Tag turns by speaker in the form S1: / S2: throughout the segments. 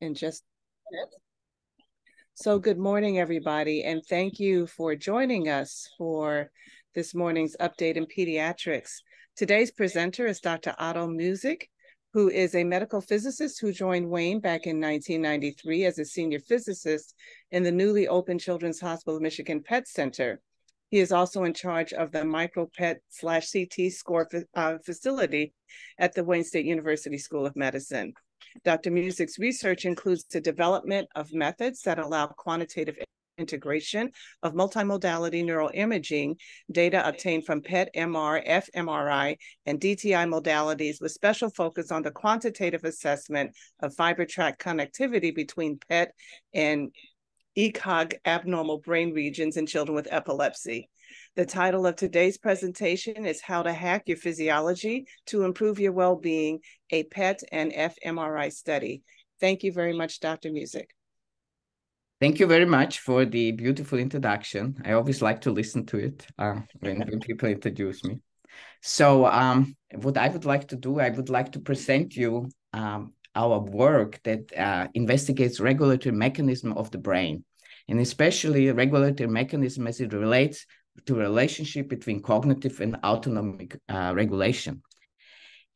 S1: in just. So, good morning, everybody, and thank you for joining us for this morning's update in pediatrics. Today's presenter is Dr. Otto Muzik, who is a medical physicist who joined Wayne back in 1993 as a senior physicist in the newly opened Children's Hospital of Michigan Pet Center. He is also in charge of the micropet slash CT score uh, facility at the Wayne State University School of Medicine. Dr. Muzik's research includes the development of methods that allow quantitative integration of multimodality neuroimaging data obtained from PET, MR, fMRI, and DTI modalities with special focus on the quantitative assessment of fiber tract connectivity between PET and ECOG abnormal brain regions in children with epilepsy. The title of today's presentation is How to Hack Your Physiology to Improve Your Well-Being, a PET and fMRI Study. Thank you very much, Dr. Muzik.
S2: Thank you very much for the beautiful introduction. I always like to listen to it uh, when, when people introduce me. So um, what I would like to do, I would like to present you um, our work that uh, investigates regulatory mechanism of the brain, and especially regulatory mechanism as it relates to relationship between cognitive and autonomic uh, regulation.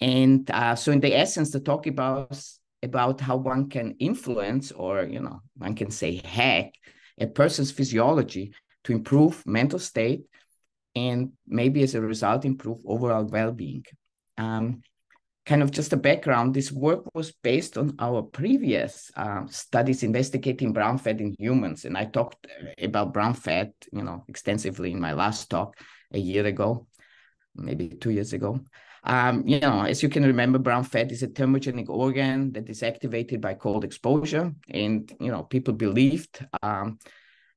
S2: And uh, so in the essence, the talk about, about how one can influence or, you know, one can say hack a person's physiology to improve mental state and maybe as a result improve overall well-being. Um, kind of just a background, this work was based on our previous uh, studies investigating brown fat in humans. And I talked about brown fat, you know, extensively in my last talk a year ago, maybe two years ago. Um, you know, as you can remember, brown fat is a thermogenic organ that is activated by cold exposure. And, you know, people believed um,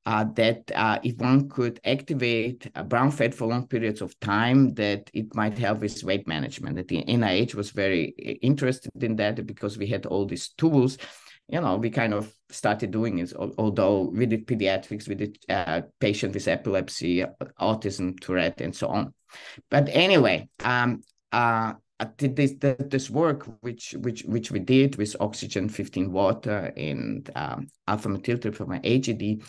S2: uh, that uh, if one could activate brown fat for long periods of time, that it might help with weight management. That the NIH was very interested in that because we had all these tools. You know, we kind of started doing it. Although we did pediatrics, we did uh, patient with epilepsy, autism, Tourette, and so on. But anyway, um, uh, did this this work which which which we did with oxygen 15 water and um, alpha methyltryptamine HED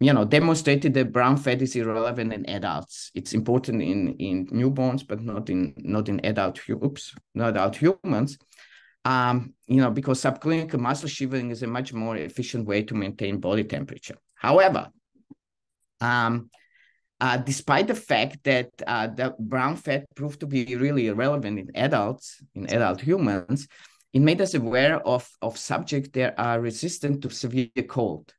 S2: you know, demonstrated that brown fat is irrelevant in adults. It's important in in newborns, but not in not in adult oops, not adult humans. Um, you know, because subclinical muscle shivering is a much more efficient way to maintain body temperature. However, um, uh, despite the fact that uh, the brown fat proved to be really irrelevant in adults, in adult humans, it made us aware of, of subjects that are resistant to severe cold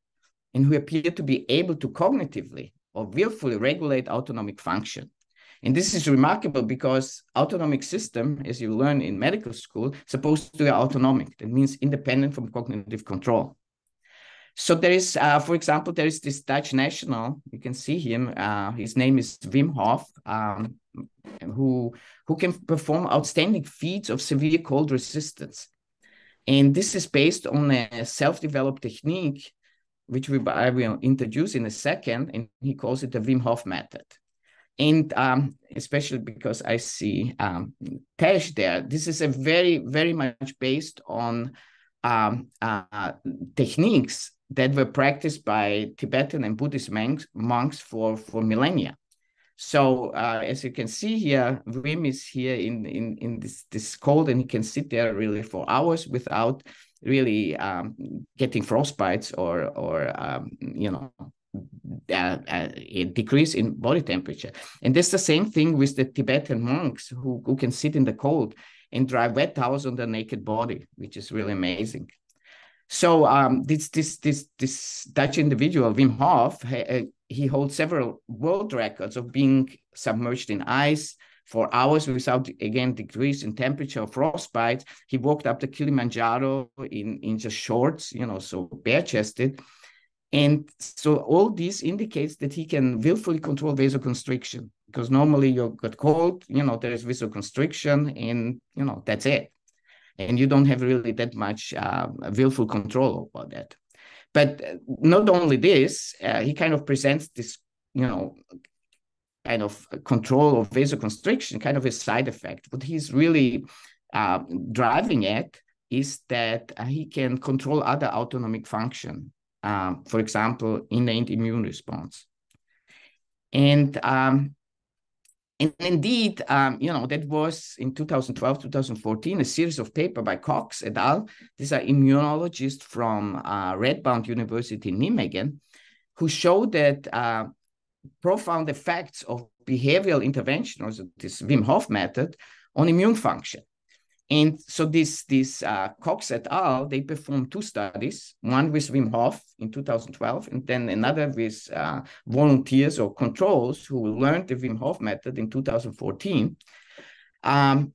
S2: and who appear to be able to cognitively or willfully regulate autonomic function. And this is remarkable because autonomic system, as you learn in medical school, supposed to be autonomic. That means independent from cognitive control. So there is, uh, for example, there is this Dutch national. You can see him. Uh, his name is Wim Hof, um, who who can perform outstanding feats of severe cold resistance. And this is based on a self-developed technique which we, I will introduce in a second, and he calls it the Wim Hof method. And um, especially because I see um, Tesh there, this is a very, very much based on um, uh, techniques that were practiced by Tibetan and Buddhist monks, monks for, for millennia. So uh, as you can see here, Wim is here in, in, in this, this cold and he can sit there really for hours without really um, getting frostbites or or um, you know uh, a decrease in body temperature. And that's the same thing with the Tibetan monks who, who can sit in the cold and dry wet towels on their naked body, which is really amazing. So um, this this this this Dutch individual Wim Hof, he, he holds several world records of being submerged in ice, for hours without again decrease in temperature or frostbite. He walked up the Kilimanjaro in, in just shorts, you know, so bare chested. And so all this indicates that he can willfully control vasoconstriction because normally you get cold, you know, there is vasoconstriction and, you know, that's it. And you don't have really that much uh, willful control about that. But not only this, uh, he kind of presents this, you know, kind of control of vasoconstriction, kind of a side effect. What he's really uh, driving at is that he can control other autonomic function, um, for example, innate immune response. And um, and indeed, um, you know, that was in 2012, 2014, a series of paper by Cox et al. These are immunologists from uh, Radboud University in Nijmegen, who showed that uh, profound effects of behavioral intervention, or this Wim Hof method, on immune function. And so this, this uh, Cox et al., they performed two studies, one with Wim Hof in 2012, and then another with uh, volunteers or controls who learned the Wim Hof method in 2014. Um,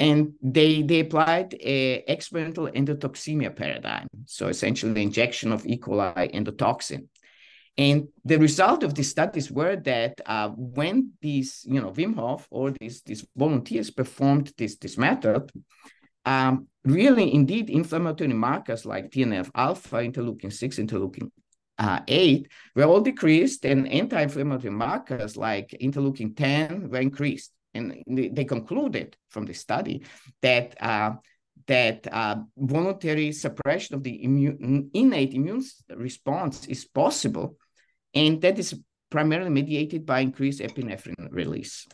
S2: and they, they applied a experimental endotoxemia paradigm, so essentially the injection of E. coli endotoxin. And the result of these studies were that uh, when these, you know, Wim Hof or these, these volunteers performed this, this method, um, really indeed inflammatory markers like TNF alpha, interleukin 6, interleukin uh, 8 were all decreased and anti-inflammatory markers like interleukin 10 were increased. And they, they concluded from the study that uh, that uh, voluntary suppression of the immune, innate immune response is possible and that is primarily mediated by increased epinephrine release.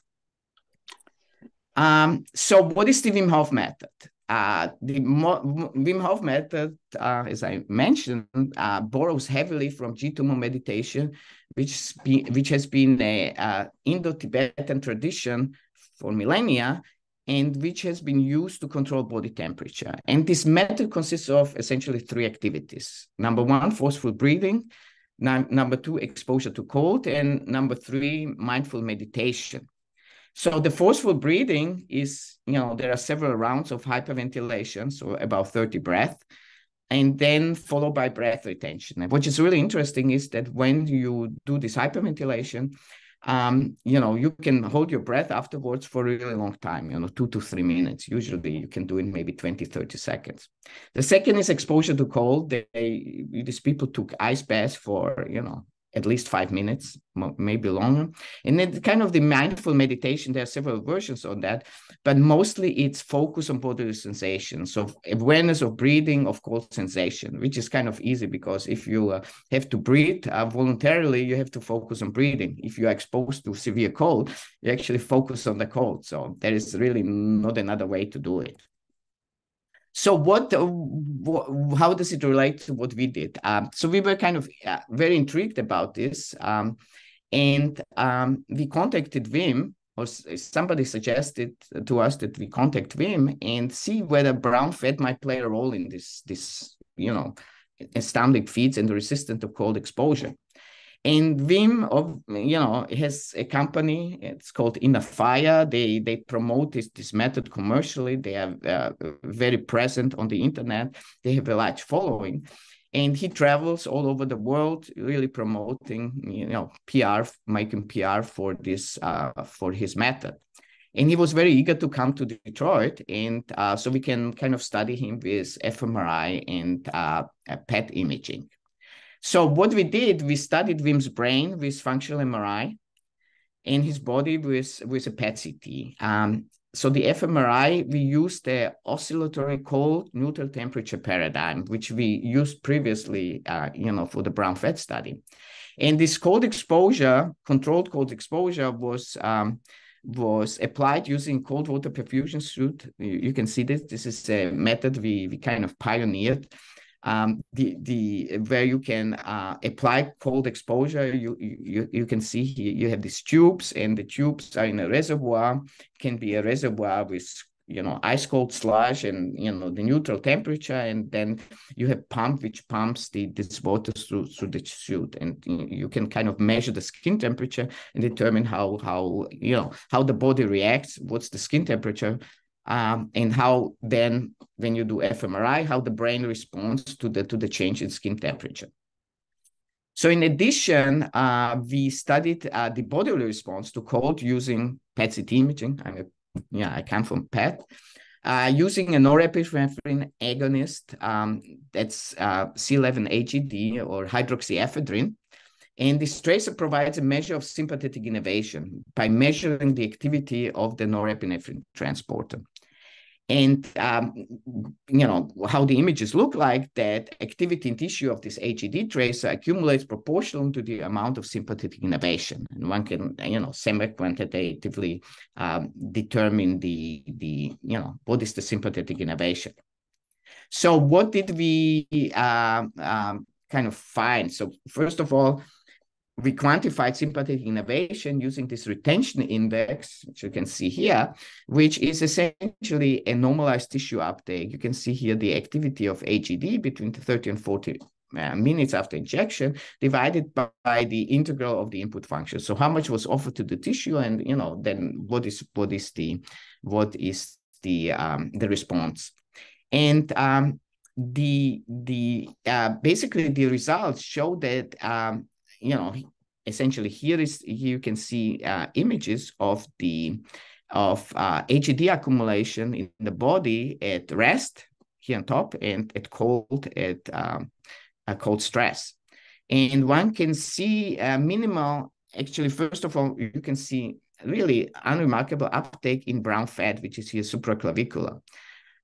S2: Um, so what is the Wim Hof method? Uh, the Wim Hof method, uh, as I mentioned, uh, borrows heavily from g-Tummo meditation, which, be, which has been a uh, Indo-Tibetan tradition for millennia, and which has been used to control body temperature. And this method consists of essentially three activities. Number one, forceful breathing number two, exposure to cold. And number three, mindful meditation. So the forceful breathing is, you know, there are several rounds of hyperventilation, so about 30 breaths, and then followed by breath retention. And what is really interesting is that when you do this hyperventilation, um, you know, you can hold your breath afterwards for a really long time, you know, two to three minutes. Usually you can do it maybe 20, 30 seconds. The second is exposure to cold. They, these people took ice baths for, you know, at least five minutes, maybe longer. And then kind of the mindful meditation, there are several versions on that, but mostly it's focus on bodily sensation. So awareness of breathing, of cold sensation, which is kind of easy because if you uh, have to breathe uh, voluntarily, you have to focus on breathing. If you are exposed to severe cold, you actually focus on the cold. So there is really not another way to do it. So what, how does it relate to what we did? Um, so we were kind of uh, very intrigued about this, um, and um, we contacted Wim, or somebody suggested to us that we contact Wim and see whether brown fat might play a role in this, this you know, astounding feeds and the resistance to cold exposure. And Wim, of you know, has a company. It's called Fire. They they promote this this method commercially. They are uh, very present on the internet. They have a large following, and he travels all over the world, really promoting you know PR, making PR for this uh, for his method. And he was very eager to come to Detroit, and uh, so we can kind of study him with fMRI and uh, PET imaging. So what we did, we studied Wim's brain with functional MRI and his body with, with a PET CT. Um, so the fMRI, we used the oscillatory cold neutral temperature paradigm, which we used previously, uh, you know, for the brown fat study. And this cold exposure, controlled cold exposure was um, was applied using cold water perfusion suit. You, you, can see this. This is a method we, we kind of pioneered um, the the where you can uh, apply cold exposure. You, you you can see here you have these tubes, and the tubes are in a reservoir. Can be a reservoir with you know ice cold slush and you know the neutral temperature, and then you have pump which pumps the this water through through the suit, and you can kind of measure the skin temperature and determine how how you know how the body reacts. What's the skin temperature? Um, and how then when you do fMRI, how the brain responds to the to the change in skin temperature. So in addition, uh, we studied uh, the bodily response to cold using PET-CT imaging. I'm a, yeah, I come from PET. Uh, using a norepinephrine agonist, um, that's uh, C11-HED or hydroxyephedrine. And this tracer provides a measure of sympathetic innervation by measuring the activity of the norepinephrine transporter. And um, you know how the images look like that activity in tissue of this HED tracer accumulates proportional to the amount of sympathetic innervation. And one can you know semi-quantitatively um, determine the the you know what is the sympathetic innervation. So what did we uh, um, kind of find? So first of all we quantified sympathetic innervation using this retention index, which you can see here, which is essentially a normalized tissue uptake. You can see here the activity of HED between 30 and 40 uh, minutes after injection divided by, by, the integral of the input function. So how much was offered to the tissue and, you know, then what is, what is the, what is the, um, the response? And um, the, the, uh, basically the results show that um, you know, essentially here is you can see uh, images of the of uh, HED accumulation in the body at rest here on top and at cold at um, cold stress. And one can see a minimal, actually, first of all, you can see really unremarkable uptake in brown fat, which is here supraclavicular.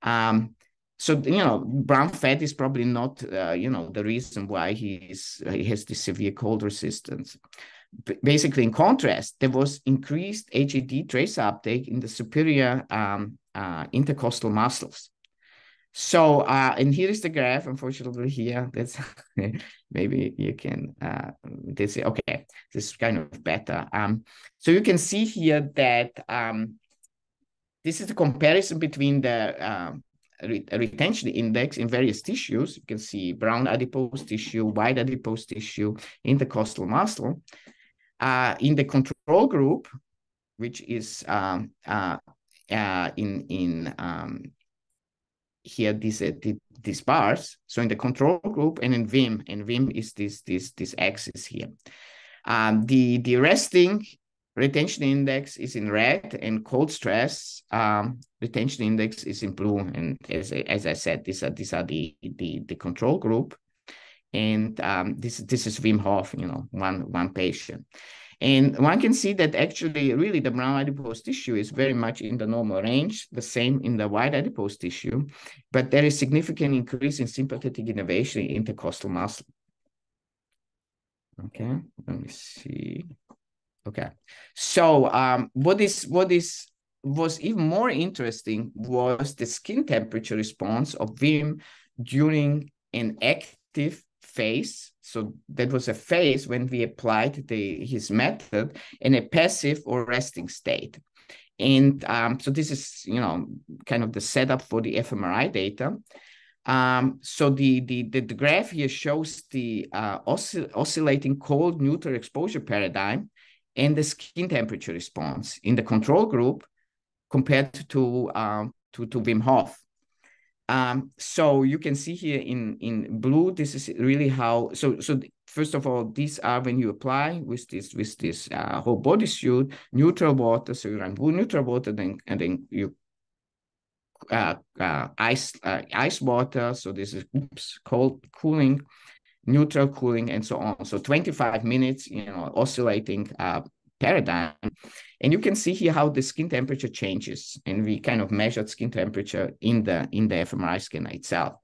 S2: Um, so you know brown fat is probably not uh, you know the reason why he's he has this severe cold resistance. B- basically in contrast there was increased HED trace uptake in the superior um, uh, intercostal muscles. So uh, and here is the graph unfortunately here. That's maybe you can uh this okay this is kind of better. Um so you can see here that um this is the comparison between the um, retention index in various tissues. You can see brown adipose tissue, white adipose tissue, intercostal muscle. Uh, in the control group, which is um, uh, uh, in in um, here these uh, these bars. So in the control group and in Wim, and Wim is this this this axis here. Um, the the resting retention index is in red and cold stress um, retention index is in blue. And as, as i said these are these are the the, the control group. And um, this this is wim hof you know one one patient. And one can see that actually really the brown adipose tissue is very much in the normal range the same in the white adipose tissue. But there is significant increase in sympathetic innervation in intercostal muscle. Okay let me see Okay. So um, what is what is was even more interesting was the skin temperature response of Wim during an active phase. So that was a phase when we applied the his method in a passive or resting state. And um, so this is, you know, kind of the setup for the fMRI data. Um, so the, the, the, the, graph here shows the uh, oscill oscillating cold neutral exposure paradigm and the skin temperature response in the control group compared to um, to, to Wim Hof. Um, so you can see here in in blue, this is really how. So so first of all, these are when you apply with this with this uh, whole body suit, neutral water. So you run blue neutral water, then and then you uh, uh, ice uh, ice water. So this is oops, cold cooling neutral cooling, and so on. So 25 minutes, you know, oscillating uh, paradigm. And you can see here how the skin temperature changes. And we kind of measured skin temperature in the, in the fMRI scanner itself.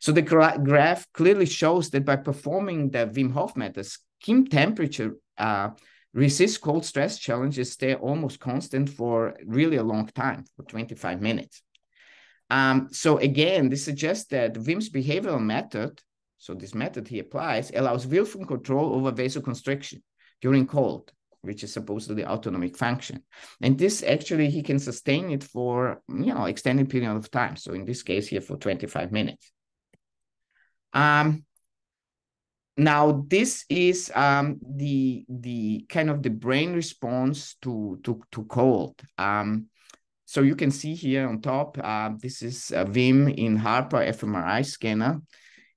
S2: So the gra graph clearly shows that by performing the Wim Hof method, skin temperature uh, resists cold stress challenges stay almost constant for really a long time, for 25 minutes. Um, so again, this suggests that Wim's behavioral method so this method he applies allows willful control over vasoconstriction during cold, which is supposedly the autonomic function. And this actually, he can sustain it for, you know, extended period of time. So in this case here for 25 minutes. Um, now this is um, the the kind of the brain response to to to cold. Um, so you can see here on top, uh, this is a Wim in Harper fMRI scanner.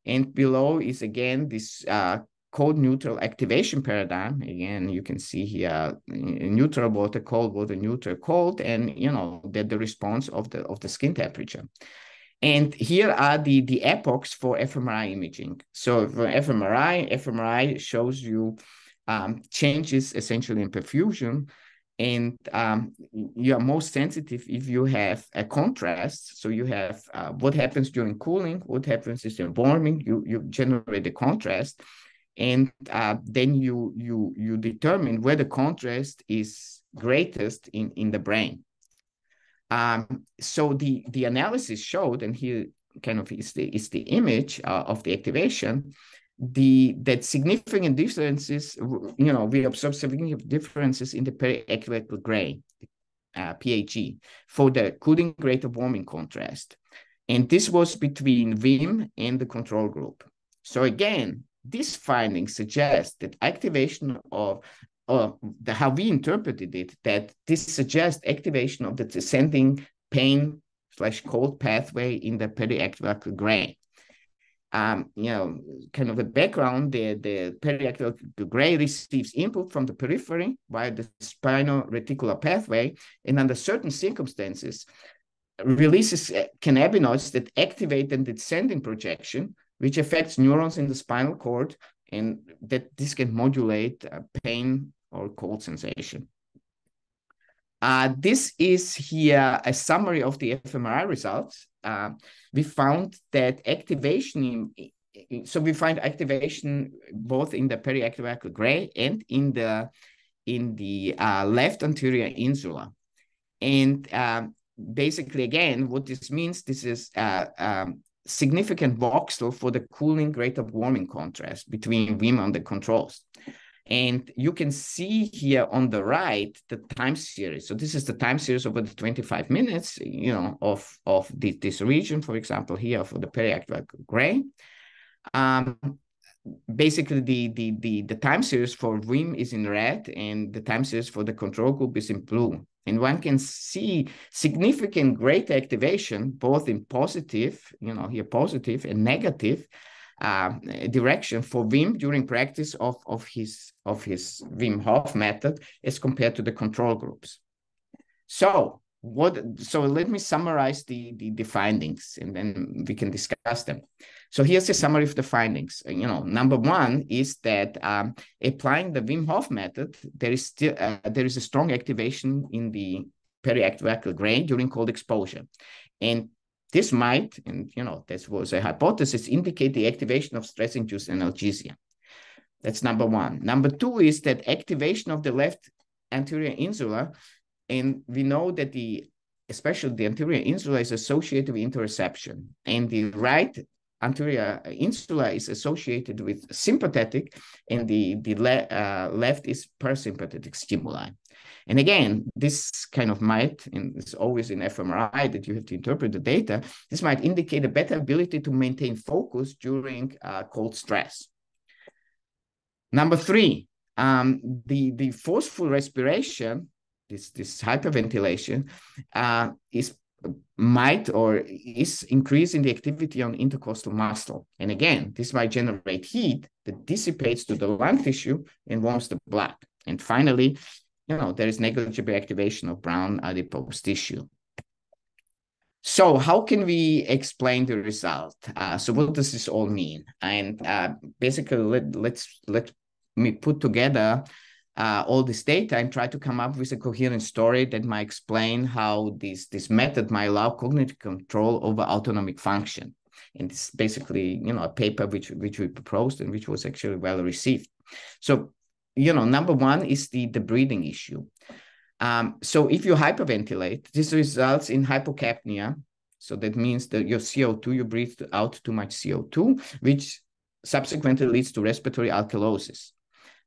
S2: And below is again this uh, cold neutral activation paradigm. Again, you can see here neutral water, cold water, neutral, cold, and you know the, the response of the of the skin temperature. And here are the, the epochs for fMRI imaging. So for fMRI, fMRI shows you um, changes essentially in perfusion. And um, you are most sensitive if you have a contrast. So you have uh, what happens during cooling, what happens in warming. You you generate the contrast, and uh, then you you you determine where the contrast is greatest in in the brain. Um, so the the analysis showed, and here kind of is the is the image uh, of the activation the that significant differences, you know, we observe significant differences in the periaqueductal gray, uh, PAG, for the cooling rate of warming contrast. And this was between Wim and the control group. So again, this finding suggests that activation of or the, how we interpreted it, that this suggests activation of the descending pain slash cold pathway in the periaqueductal gray um, you know, kind of a background, the, the periaqueductal gray receives input from the periphery via the spinal reticular pathway, and under certain circumstances, releases uh, cannabinoids that activate the descending projection, which affects neurons in the spinal cord, and that this can modulate uh, pain or cold sensation. Uh, this is here a summary of the fMRI results. Uh, we found that activation, in, so we find activation both in the periaqueductal gray and in the in the uh, left anterior insula. And um, basically, again, what this means, this is uh, um, significant voxel for the cooling rate of warming contrast between Wim and the controls. And you can see here on the right the time series. So this is the time series over the 25 minutes, you know, of, of the, this region, for example, here for the periaqueductal gray. Um, basically the, the, the, the time series for Wim is in red and the time series for the control group is in blue. And one can see significant great activation, both in positive, you know, here positive and negative, uh, direction for Wim during practice of, of his of his Wim Hof method as compared to the control groups. So what so let me summarize the, the, the findings and then we can discuss them. So here's a summary of the findings. You know, number one is that um, applying the Wim Hof method, there is still uh, there is a strong activation in the periaqueductal gray during cold exposure. And this might, and you know, this was a hypothesis, indicate the activation of stress-induced analgesia. That's number one. Number two is that activation of the left anterior insula, and we know that the especially the anterior insula is associated with interoception, and the right anterior insula is associated with sympathetic, and the the le uh, left is parasympathetic stimuli. And again, this kind of might, and it's always in fMRI that you have to interpret the data, this might indicate a better ability to maintain focus during uh, cold stress. Number three, um, the, the forceful respiration, this, this hyperventilation, uh, is might or is increasing the activity on intercostal muscle. And again, this might generate heat that dissipates to the lung tissue and warms the blood. And finally, you know, there is negligible activation of brown adipose tissue. So how can we explain the result? Uh, so what does this all mean? And uh, basically, let, let's let me put together uh, all this data and try to come up with a coherent story that might explain how this, this method might allow cognitive control over autonomic function. And it's basically, you know, a paper which, which we proposed and which was actually well received. So you know, number one is the, the breathing issue. Um, so if you hyperventilate, this results in hypocapnia. So that means that your CO2, you breathe out too much CO2, which subsequently leads to respiratory alkalosis.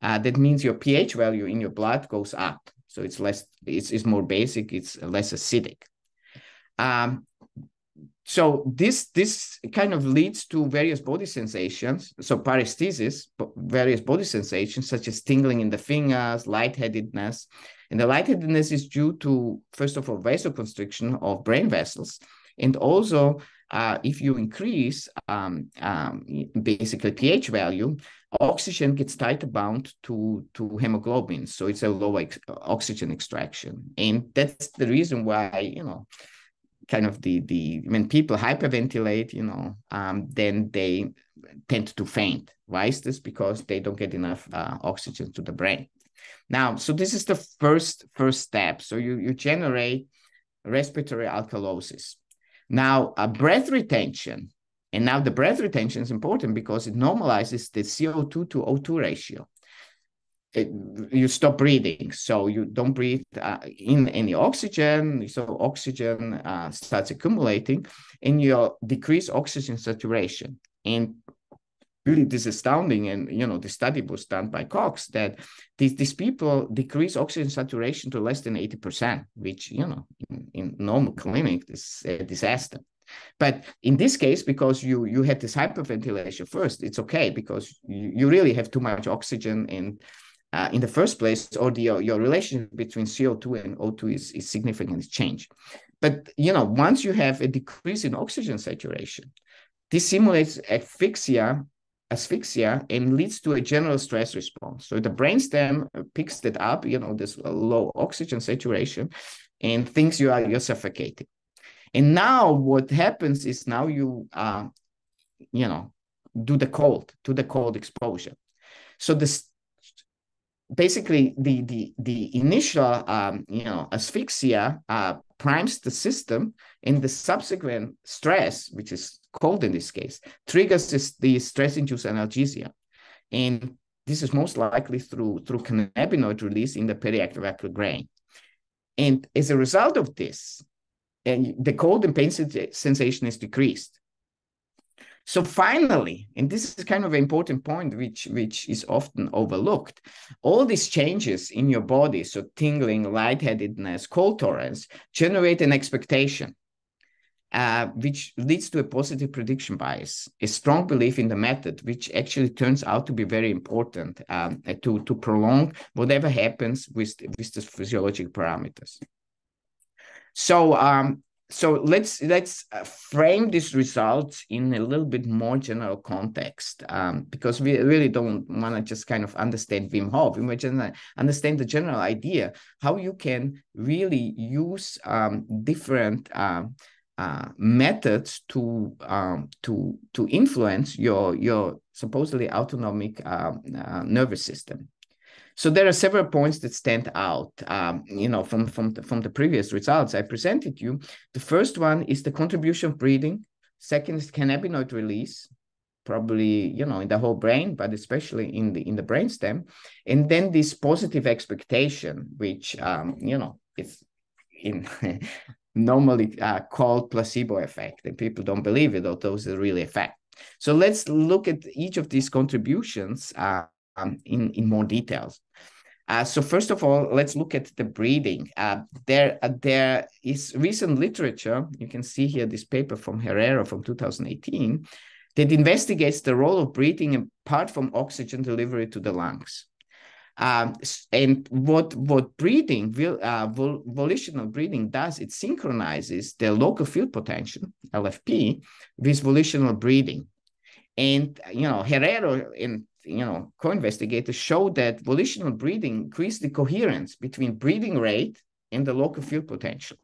S2: Uh, that means your pH value in your blood goes up. So it's less, it's, it's more basic, it's less acidic. Um, so this this kind of leads to various body sensations so paresthesis various body sensations such as tingling in the fingers lightheadedness and the lightheadedness is due to first of all vasoconstriction of brain vessels and also uh, if you increase um, um, basically pH value, oxygen gets tighter bound to, to hemoglobin. So it's a low ex oxygen extraction. And that's the reason why, you know, kind of the the when people hyperventilate, you know, um, then they tend to faint. Why is this? Because they don't get enough uh, oxygen to the brain. Now, so this is the first first step. So you, you generate respiratory alkalosis. Now, a breath retention, and now the breath retention is important because it normalizes the CO2 to O2 ratio. You stop breathing, so you don't breathe uh, in any oxygen. So oxygen uh, starts accumulating, and you decrease oxygen saturation. And really this astounding and you know the study was done by cox that these, these people decrease oxygen saturation to less than 80% which you know in, in normal clinic is a disaster but in this case because you you had this hyperventilation first it's okay because you, you really have too much oxygen in uh, in the first place or the your, relation between co2 and o2 is, is significantly changed but you know once you have a decrease in oxygen saturation this simulates asphyxia asphyxia and leads to a general stress response. So the brainstem picks that up, you know, this low oxygen saturation and thinks you are you're suffocating. And now what happens is now you uh, you know, do the cold, to the cold exposure. So this basically the the the initial um, you know asphyxia uh, primes the system and the subsequent stress which is cold in this case, triggers this, the stress-induced analgesia. And this is most likely through, through cannabinoid release in the periaqueductal gray. And as a result of this, and the cold and pain sensation is decreased. So finally, and this is kind of an important point which, which is often overlooked, all these changes in your body, so tingling, lightheadedness, cold tolerance, generate an expectation uh, which leads to a positive prediction bias, a strong belief in the method, which actually turns out to be very important um, to, to prolong whatever happens with, with the physiologic parameters. So, um, so let's let's uh, frame these results in a little bit more general context um, because we really don't want to just kind of understand Wim Hof. We want understand the general idea how you can really use um, different um, uh, methods to um, to to influence your your supposedly autonomic uh, uh, nervous system. So there are several points that stand out. Um, you know, from from the, from the previous results I presented you. The first one is the contribution of breathing. Second is cannabinoid release, probably you know in the whole brain, but especially in the in the brainstem. And then this positive expectation, which um, you know is in normally uh, called placebo effect, and people don't believe it, although it's a real effect. So let's look at each of these contributions uh, um, in, in more details. Uh, so first of all, let's look at the breathing. Uh, there, uh, there is recent literature. You can see here this paper from Herrero from 2018 that investigates the role of breathing apart from oxygen delivery to the lungs. Um, and what what breathing, uh, vol volitional breathing does, it synchronizes the local field potential (LFP) with volitional breathing. And you know, Herrero and you know co-investigators showed that volitional breathing increased the coherence between breathing rate and the local field potential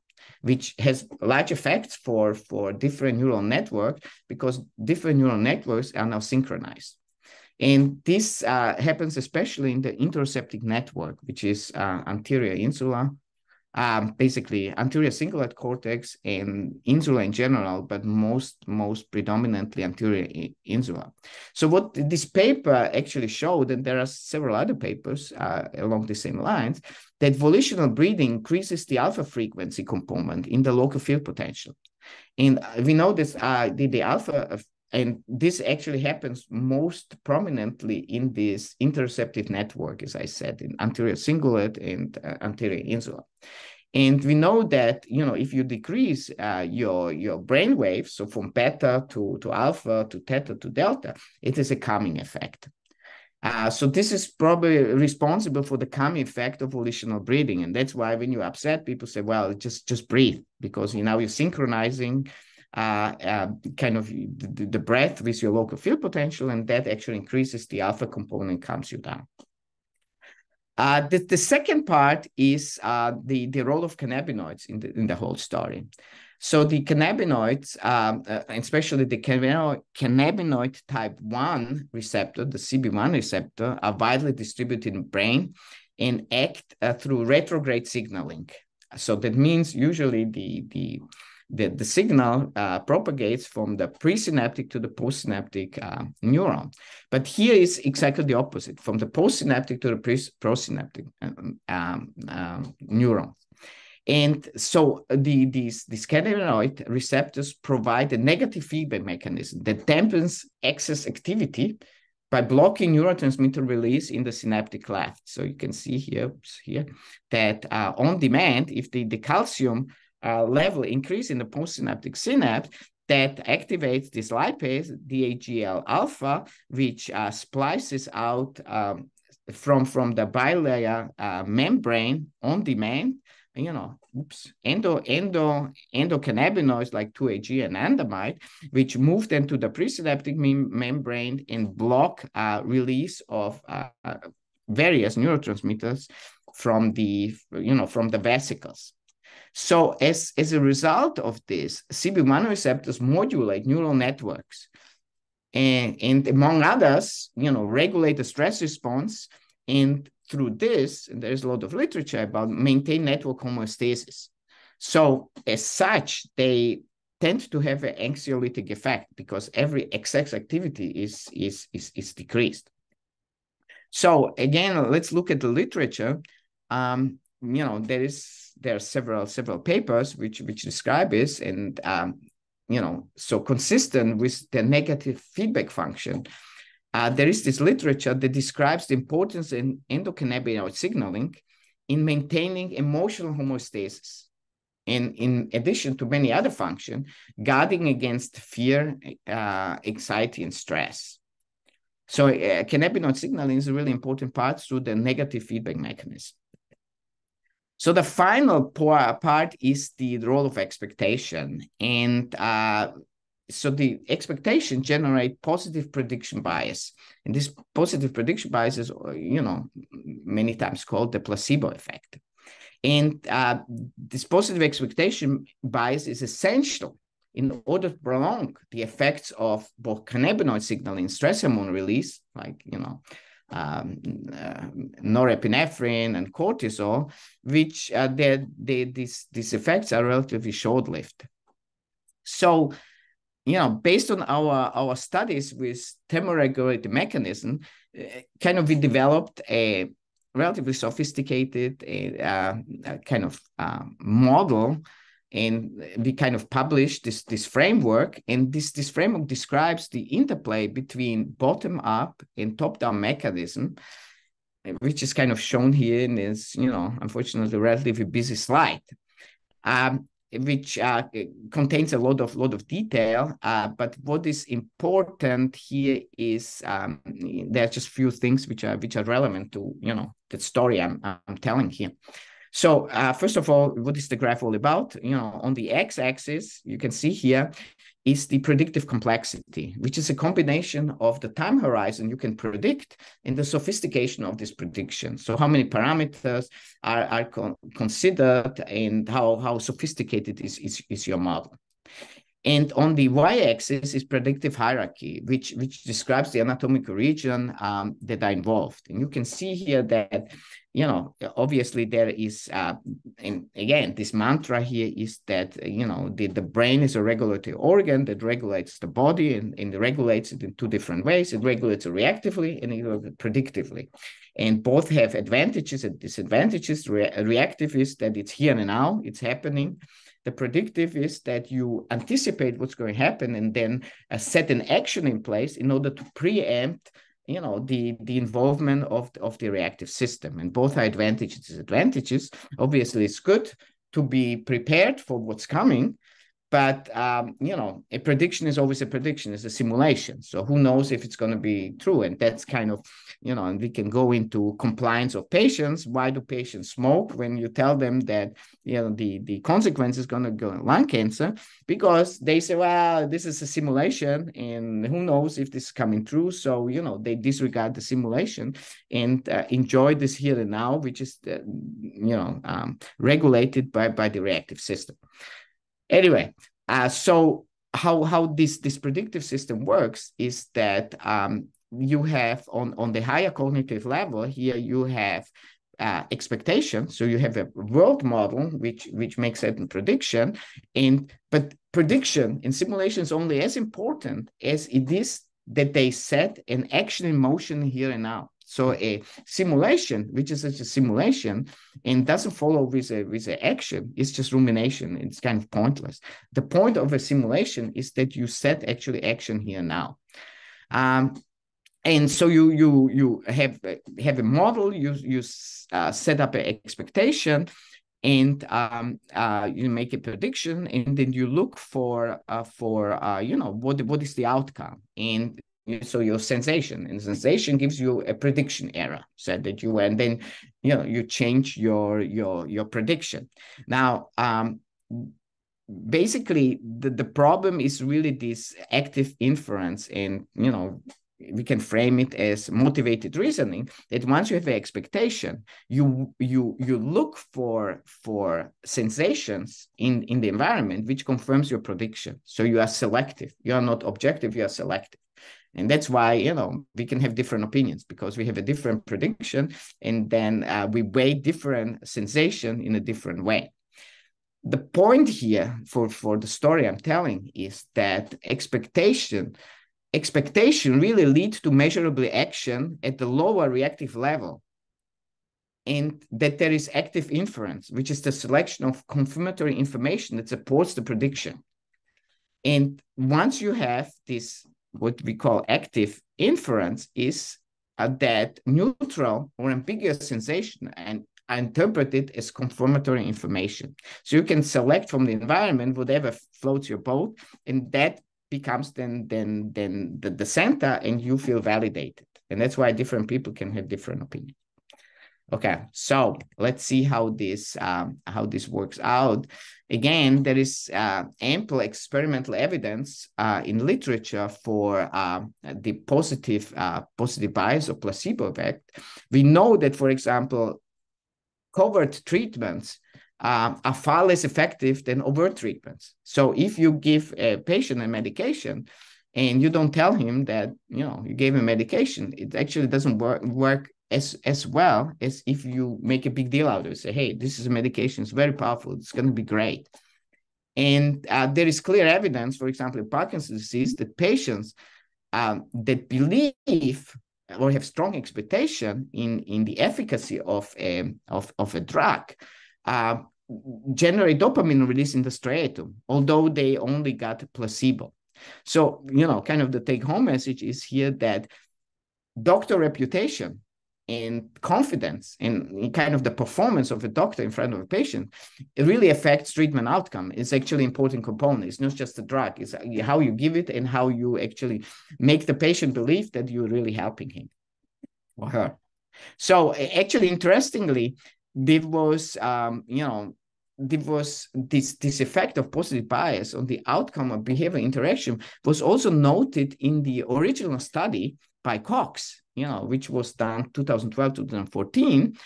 S2: which has large effects for for different neural networks because different neural networks are now synchronized. And this uh, happens especially in the interoceptive network, which is uh, anterior insula, um, basically anterior cingulate cortex and insula in general, but most most predominantly anterior insula. So what this paper actually showed, and there are several other papers uh, along the same lines, that volitional breathing increases the alpha frequency component in the local field potential. And we know this uh, the, the alpha and this actually happens most prominently in this interoceptive network, as I said, in anterior cingulate and uh, anterior insula. And we know that you know if you decrease uh, your your brain waves, so from beta to to alpha to theta to delta, it is a calming effect. Uh, so this is probably responsible for the calming effect of volitional breathing, and that's why when you're upset, people say, "Well, just just breathe," because you know you're synchronizing kind of the, the breath with your local field potential, and that actually increases the alpha component, calms you down. Uh, the, the second part is uh, the, the role of cannabinoids in the, in the whole story. So the cannabinoids, um, uh, especially the cannabinoid type 1 receptor, the CB1 receptor, are widely distributed in the brain and act uh, through retrograde signaling. So that means usually the the the, the signal uh, propagates from the presynaptic to the postsynaptic uh, neuron. But here is exactly the opposite, from the postsynaptic to the pre- prosynaptic um, um, um, neuron. And so the, these, these cannabinoid receptors provide a negative feedback mechanism that dampens excess activity by blocking neurotransmitter release in the synaptic cleft. So you can see here, here that uh, on demand, if the, the calcium uh, level increase in the postsynaptic synapse, that activates this lipase, DAGL alpha, which uh, splices out um, from, from the bilayer uh, membrane on demand you know, oops, endo, endo, endocannabinoids like 2-AG and anandamide, which move then to the presynaptic mem membrane and block uh, release of uh, various neurotransmitters from the, you know, from the vesicles. So as, as a result of this, CB1 receptors modulate neural networks and, and among others, you know, regulate the stress response and through this, and there's a lot of literature about maintain network homeostasis. So as such, they tend to have an anxiolytic effect because every excess activity is, is, is, is decreased. So again, let's look at the literature. Um, you know, there is there are several several papers which which describe this, and um, you know, so consistent with the negative feedback function uh, there is this literature that describes the importance in endocannabinoid signaling in maintaining emotional homeostasis. And in addition to many other functions, guarding against fear, uh, anxiety, and stress. So uh, cannabinoid signaling is a really important part through the negative feedback mechanism. So the final part is the role of expectation. And uh, so the expectation generate positive prediction bias and this positive prediction bias is you know many times called the placebo effect and uh, this positive expectation bias is essential in order to prolong the effects of both cannabinoid signaling stress hormone release like you know um, uh, norepinephrine and cortisol, which uh, they, they, these, these effects are relatively short-lived. So you know, based on our our studies with thermoregulated mechanism, eh, kind of we developed a relatively sophisticated uh, kind of uh, model and we kind of published this this framework and this this framework describes the interplay between bottom up and top down mechanism which is kind of shown here in this you know unfortunately relatively busy slide um, which uh, contains a lot of lot of detail. Uh, but what is important here is um, there are just few things which are which are relevant to you know the story I'm I'm telling here. So uh, first of all, what is the graph all about? You know, on the x-axis, you can see here is the predictive complexity, which is a combination of the time horizon you can predict and the sophistication of this prediction. So how many parameters are, are con considered and how, how sophisticated is, is, is your model. And on the y-axis is predictive hierarchy, which, which describes the anatomical region um, that are involved. And you can see here that you know, obviously there is, uh, and again, this mantra here is that, you know, the, the brain is a regulatory organ that regulates the body and, and regulates it in two different ways. It regulates reactively and it predictively. And both have advantages and disadvantages. Re reactive is that it's here and now, it's happening. The predictive is that you anticipate what's going to happen and then uh, set an action in place in order to preempt you know the the involvement of of the reactive system. And both are advantages disadvantages. Obviously it's good to be prepared for what's coming but um, you know a prediction is always a prediction. It's a simulation. So who knows if it's going to be true? And that's kind of you know and we can go into compliance of patients. Why do patients smoke when you tell them that you know the the consequence is going to go lung cancer? Because they say well this is a simulation and who knows if this is coming true. So you know they disregard the simulation and uh, enjoy this here and now which is uh, you know um, regulated by by the reactive system Anyway, uh, so how how this this predictive system works is that um, you have on on the higher cognitive level here you have uh, expectation. So you have a world model which which makes certain prediction, and but prediction in simulation is only as important as it is that they set an action in motion here and now. So a simulation, which is such a simulation and doesn't follow with a with an action, it's just rumination. It's kind of pointless. The point of a simulation is that you set actually action here now. Um, and so you you you have have a model you you uh, set up an expectation and um, uh, you make a prediction and then you look for uh, for uh, you know what what is the outcome and so your sensation and sensation gives you a prediction error so that you and then you know you change your your your prediction. Now um, basically the, the problem is really this active inference and you know we can frame it as motivated reasoning that once you have an expectation you you you look for for sensations in in the environment which confirms your prediction. So you are selective. You are not objective you are selective and that's why you know we can have different opinions because we have a different prediction and then uh, we weigh different sensation in a different way. The point here for for the story i'm telling is that expectation expectation really leads to measurable action at the lower reactive level. And that there is active inference which is the selection of confirmatory information that supports the prediction. And once you have this what we call active inference is uh, that neutral or ambiguous sensation and I interpret it as confirmatory information. So you can select from the environment whatever floats your boat, and that becomes then then then the, the center, and you feel validated. And that's why different people can have different opinions. Okay, so let's see how this um, how this works out. Again, there is uh, ample experimental evidence uh, in literature for uh, the positive uh, positive bias or placebo effect. We know that, for example, covert treatments uh, are far less effective than overt treatments. So if you give a patient a medication and you don't tell him that you know you gave him medication, it actually doesn't work work as as well as if you make a big deal out of it. Say, hey, this is a medication. It's very powerful. It's going to be great. And uh, there is clear evidence, for example, in Parkinson's disease, that patients um, that believe or have strong expectation in, in the efficacy of a, of, of a drug uh, generate dopamine release in the striatum, although they only got placebo. So, you know, kind of the take home message is here that doctor reputation and confidence in, in, kind of the performance of a doctor in front of a patient it really affects treatment outcome. It's actually important component. It's not just the drug. It's how you give it and how you actually make the patient believe that you're really helping him or her. So actually interestingly there was um, you know there was this this effect of positive bias on the outcome of behavior interaction was also noted in the original study by Kox you know, which was done 2012, 2014,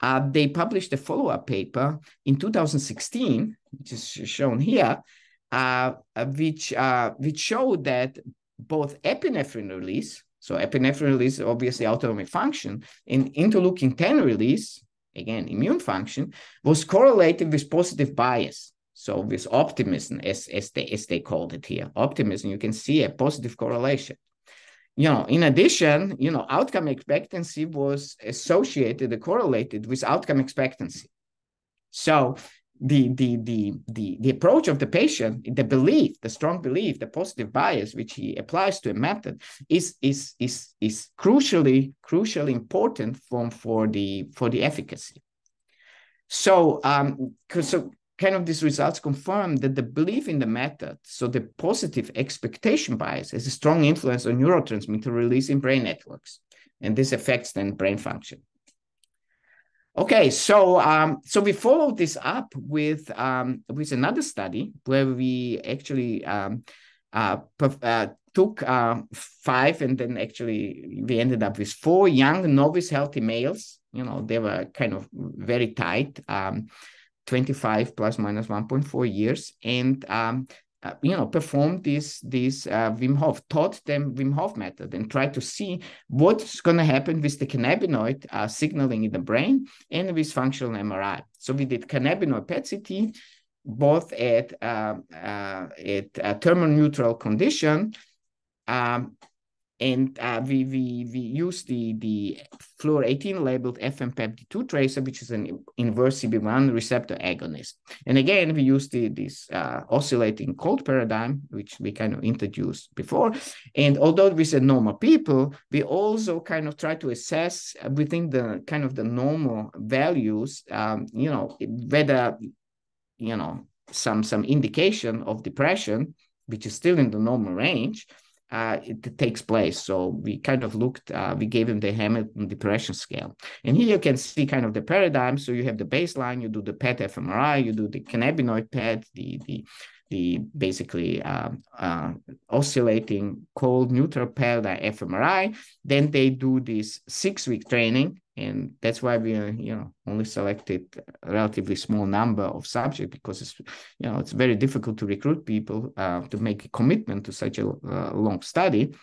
S2: uh, they published a follow-up paper in 2016, which is shown here, uh, uh, which uh, which showed that both epinephrine release, so epinephrine release obviously autonomic function, and interleukin 10 release, again immune function, was correlated with positive bias. So with optimism, as, as, they, as they called it here, optimism, you can see a positive correlation you know, in addition, you know, outcome expectancy was associated, correlated with outcome expectancy. So the, the, the, the, the approach of the patient, the belief, the strong belief, the positive bias, which he applies to a method is, is, is, is crucially, crucially important for, for, the, for the efficacy. So, um, so kind of these results confirm that the belief in the method, so the positive expectation bias, has a strong influence on neurotransmitter release in brain networks, and this affects then brain function. Okay, so um, so we followed this up with um, with another study where we actually um, uh, uh, took uh, five, and then actually we ended up with four young novice healthy males. You know, they were kind of very tight. Um, 25 plus minus 1.4 years. And um, uh, you know, performed this this uh, Wim Hof, taught them Wim Hof method, and tried to see what's going to happen with the cannabinoid uh, signaling in the brain and with functional MRI. So we did cannabinoid PET CT, both at uh, uh, at a thermal neutral condition. Um, and uh, we we we use the the fluor 18 labeled FMPEP2 tracer, which is an inverse CB1 receptor agonist. And again, we use the this uh, oscillating cold paradigm, which we kind of introduced before. And although we said normal people, we also kind of try to assess within the kind of the normal values, um, you know, whether you know some some indication of depression, which is still in the normal range uh, it takes place. So we kind of looked, uh, we gave him the Hamilton depression scale. And here you can see kind of the paradigm. So you have the baseline, you do the PET fMRI, you do the cannabinoid PET, the, the the basically uh, uh, oscillating cold neutral paradigm fMRI. Then they do this six week training. And that's why we, you know, only selected a relatively small number of subjects because it's, you know, it's very difficult to recruit people uh, to make a commitment to such a uh, long study.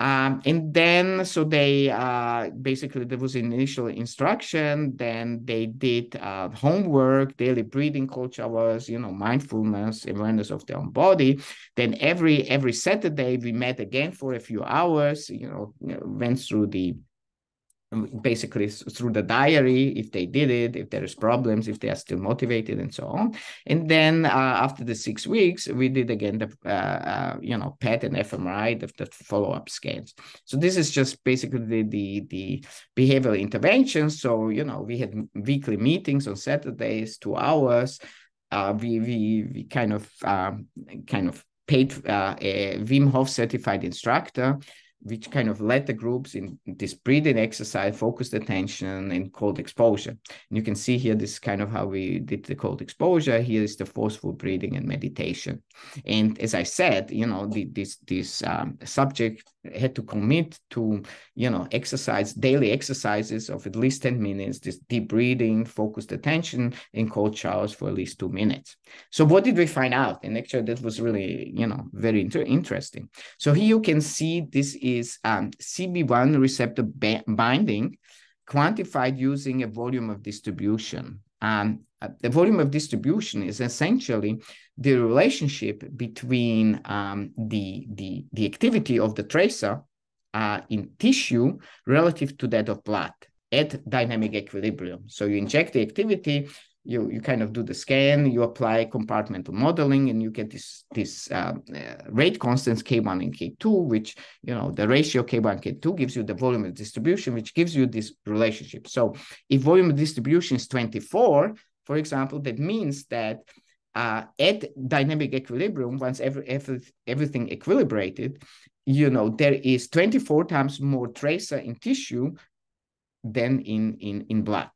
S2: Um, and then, so they uh, basically there was initial instruction. Then they did uh, homework, daily breathing, coach hours, you know, mindfulness, awareness of their own body. Then every every Saturday we met again for a few hours. You know, went through the basically through the diary if they did it if there's problems if they are still motivated and so on. And then uh, after the six weeks we did again the uh, uh, you know pet and fmri the, the follow-up scans. So this is just basically the, the the behavioral intervention so you know we had weekly meetings on saturdays two hours. Uh, we we we kind of um, kind of paid uh, a Wim Hof certified instructor which kind of led the groups in this breathing exercise, focused attention, and cold exposure. And you can see here this is kind of how we did the cold exposure. Here is the forceful breathing and meditation. And as I said, you know, the, this this um, subject had to commit to, you know, exercise daily exercises of at least 10 minutes, this deep breathing, focused attention, and cold showers for at least two minutes. So what did we find out? And actually, that was really, you know, very inter- interesting. So here you can see this is um, CB1 receptor binding quantified using a volume of distribution. Um, uh, the volume of distribution is essentially the relationship between um, the, the, the activity of the tracer uh, in tissue relative to that of blood at dynamic equilibrium. So you inject the activity, you you kind of do the scan, you apply compartmental modeling, and you get this this uh, uh, rate constants K1 and K2, which you know the ratio K1 K2 gives you the volume of distribution, which gives you this relationship. So if volume of distribution is 24, for example, that means that uh, at dynamic equilibrium, once every, every, everything equilibrated, you know, there is 24 times more tracer in tissue than in, in, in blood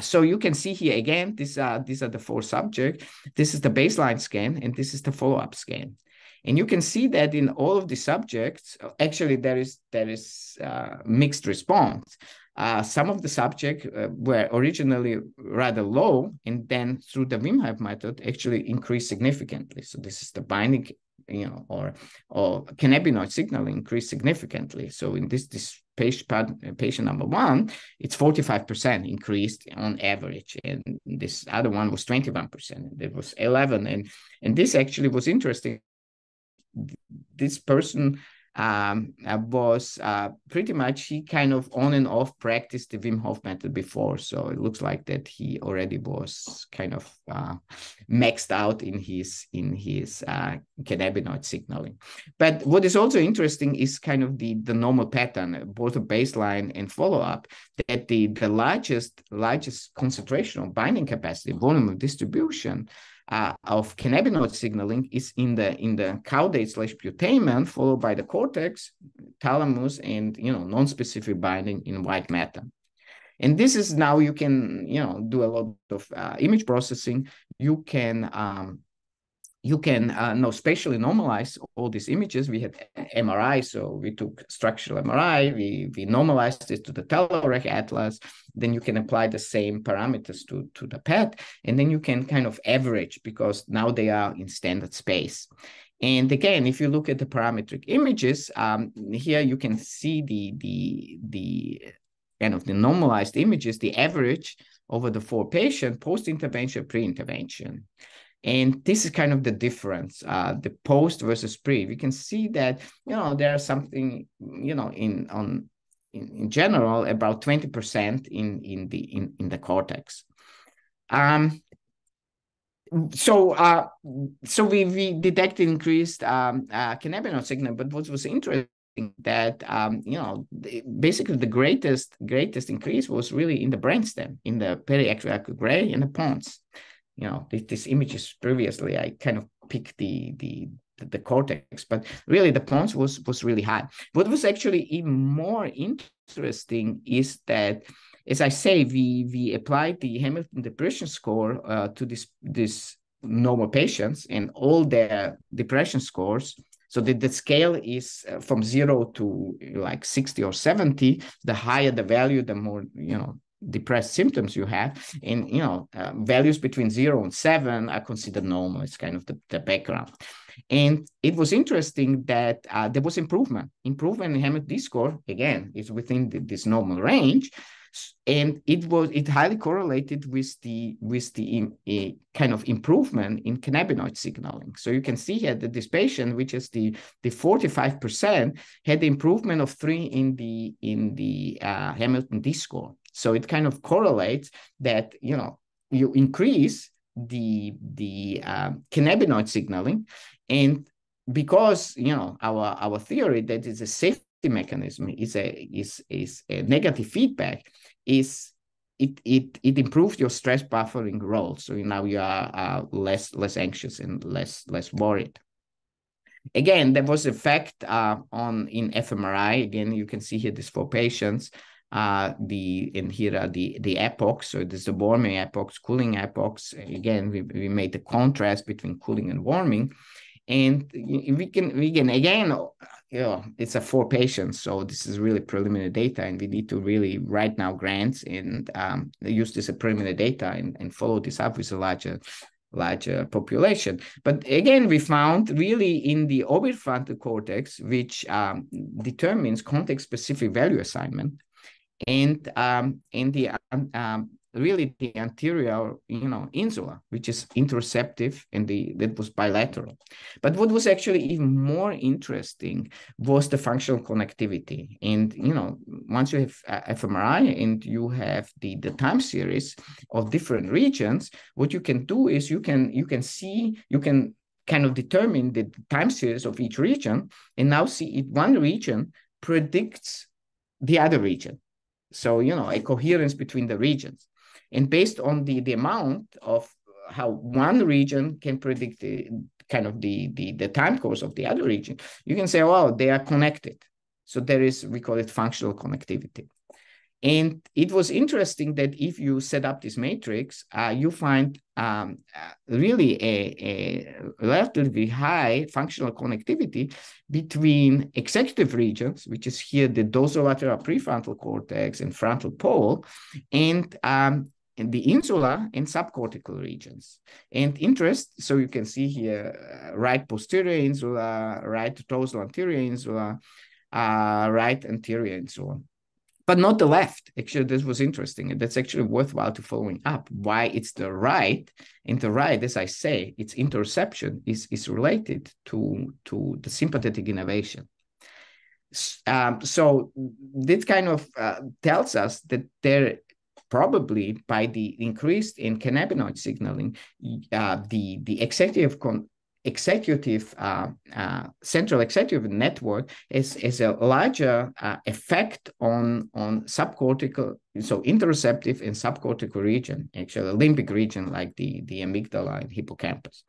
S2: so you can see here again, these are, these are the four subjects. This is the baseline scan, and this is the follow-up scan. And you can see that in all of the subjects, actually there is there is uh, mixed response. Uh, some of the subjects uh, were originally rather low, and then through the Wim Hof method, actually increased significantly. So this is the binding, you know, or or cannabinoid signal increased significantly. So in this this patient, uh, patient number one, it's 45% increased on average. And this other one was 21%. There was 11. And, and this actually was interesting. This person um, was uh, pretty much he kind of on and off practiced the Wim Hof method before, so it looks like that he already was kind of uh, maxed out in his in his uh, cannabinoid signaling. But what is also interesting is kind of the the normal pattern, both a baseline and follow up. That the the largest largest concentration of binding capacity, volume of distribution uh, of cannabinoid signaling is in the in the caudate slash putamen, followed by the cortex, thalamus, and you know non-specific binding in white matter. And this is now you can you know do a lot of uh, image processing. You can um, you can uh, now spatially normalize all these images. We had MRI, so we took structural MRI, we, we normalized it to the Talairach atlas. Then you can apply the same parameters to, to the PET, and then you can kind of average because now they are in standard space. And again, if you look at the parametric images, um, here you can see the, the, the kind of the normalized images, the average over the four patient post-intervention, pre-intervention. And this is kind of the difference, uh, the post versus pre. We can see that, you know, there's something, you know, in on in, in general about 20% in in the in, in the cortex. Um, so uh, so we we detected increased um, uh, cannabinoid signal, but what was interesting that um, you know basically the greatest greatest increase was really in the brainstem, in the periaqueductal gray and the pons. You know, these images previously, I kind of picked the the the cortex, but really the pons was was really high. What was actually even more interesting is that as I say, we we applied the Hamilton depression score uh, to this this normal patients and all their depression scores. So the, the scale is uh, from zero to like 60 or 70. The higher the value, the more, you know, depressed symptoms you have and you know uh, values between zero and seven are considered normal. It's kind of the, the background. And it was interesting that uh, there was improvement. Improvement in Hamilton D score again is within the, this normal range. And it was it highly correlated with the with the kind of improvement in cannabinoid signaling. So you can see here that this patient which is the the 45 percent had the improvement of three in the in the uh, hamilton d score so it kind of correlates that you know you increase the the uh, cannabinoid signaling. And because you know our our theory that is a safety mechanism is a is is a negative feedback is it it it improves your stress buffering role. So now you are uh, less less anxious and less less worried. Again there was effect uh, on in fMRI again you can see here these four patients uh, the and here are the the epochs. So there's the warming epochs cooling epochs. Again we, we made the contrast between cooling and warming. And we can we can again you know, it's a four patients, so this is really preliminary data, and we need to really right now grants and um, use this preliminary data and, and follow this up with a larger larger population. But again, we found really in the orbitofrontal cortex, which um, determines context-specific value assignment, and um, in the um, um really the anterior, you know, insula, which is interoceptive and the that was bilateral. But what was actually even more interesting was the functional connectivity. And you know, once you have fMRI and you have the the time series of different regions, what you can do is you can you can see you can kind of determine the time series of each region and now see if one region predicts the other region so you know a coherence between the regions and based on the, the amount of how one region can predict the kind of the, the, the time course of the other region, you can say, well, they are connected. So there is, we call it functional connectivity. And it was interesting that if you set up this matrix, uh, you find um, uh, really a, a, relatively high functional connectivity between executive regions, which is here the dorsolateral prefrontal cortex and frontal pole, and um, in the insula and subcortical regions. And interest, so you can see here, uh, right posterior insula, right dorsal anterior insula, uh, right anterior insula. But not the left. Actually, this was interesting. And that's actually worthwhile to following up why it's the right. And the right, as I say, its interoception is, is related to, to the sympathetic innervation. Um, so this kind of uh, tells us that there probably by the increase in cannabinoid signaling, uh, the, the executive con- executive uh, uh, central executive network is, is a larger uh, effect on on subcortical so interoceptive and subcortical region actually limbic region like the the amygdala and hippocampus.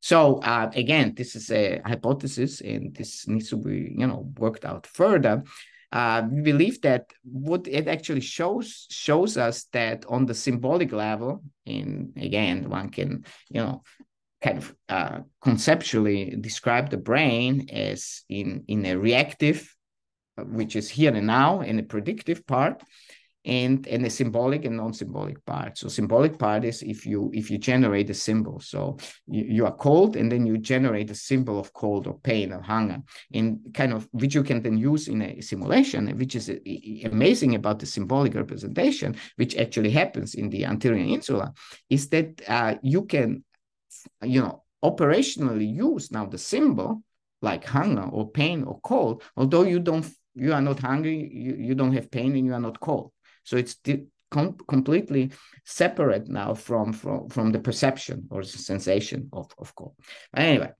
S2: So uh, again this is a hypothesis and this needs to be you know worked out further. Uh, we believe that what it actually shows shows us that on the symbolic level, and again, one can you know kind of uh, conceptually describe the brain as in in a reactive, uh, which is here and now, and a predictive part, and and a symbolic and non-symbolic part. So symbolic part is if you if you generate a symbol. So you, you are cold and then you generate a symbol of cold or pain or hunger. And kind of which you can then use in a simulation which is amazing about the symbolic representation which actually happens in the anterior insula is that uh, you can you know operationally use now the symbol like hunger or pain or cold although you don't you are not hungry you, you don't have pain and you are not cold so it's com completely separate now from, from, from the perception or sensation of, of cold. Anyway,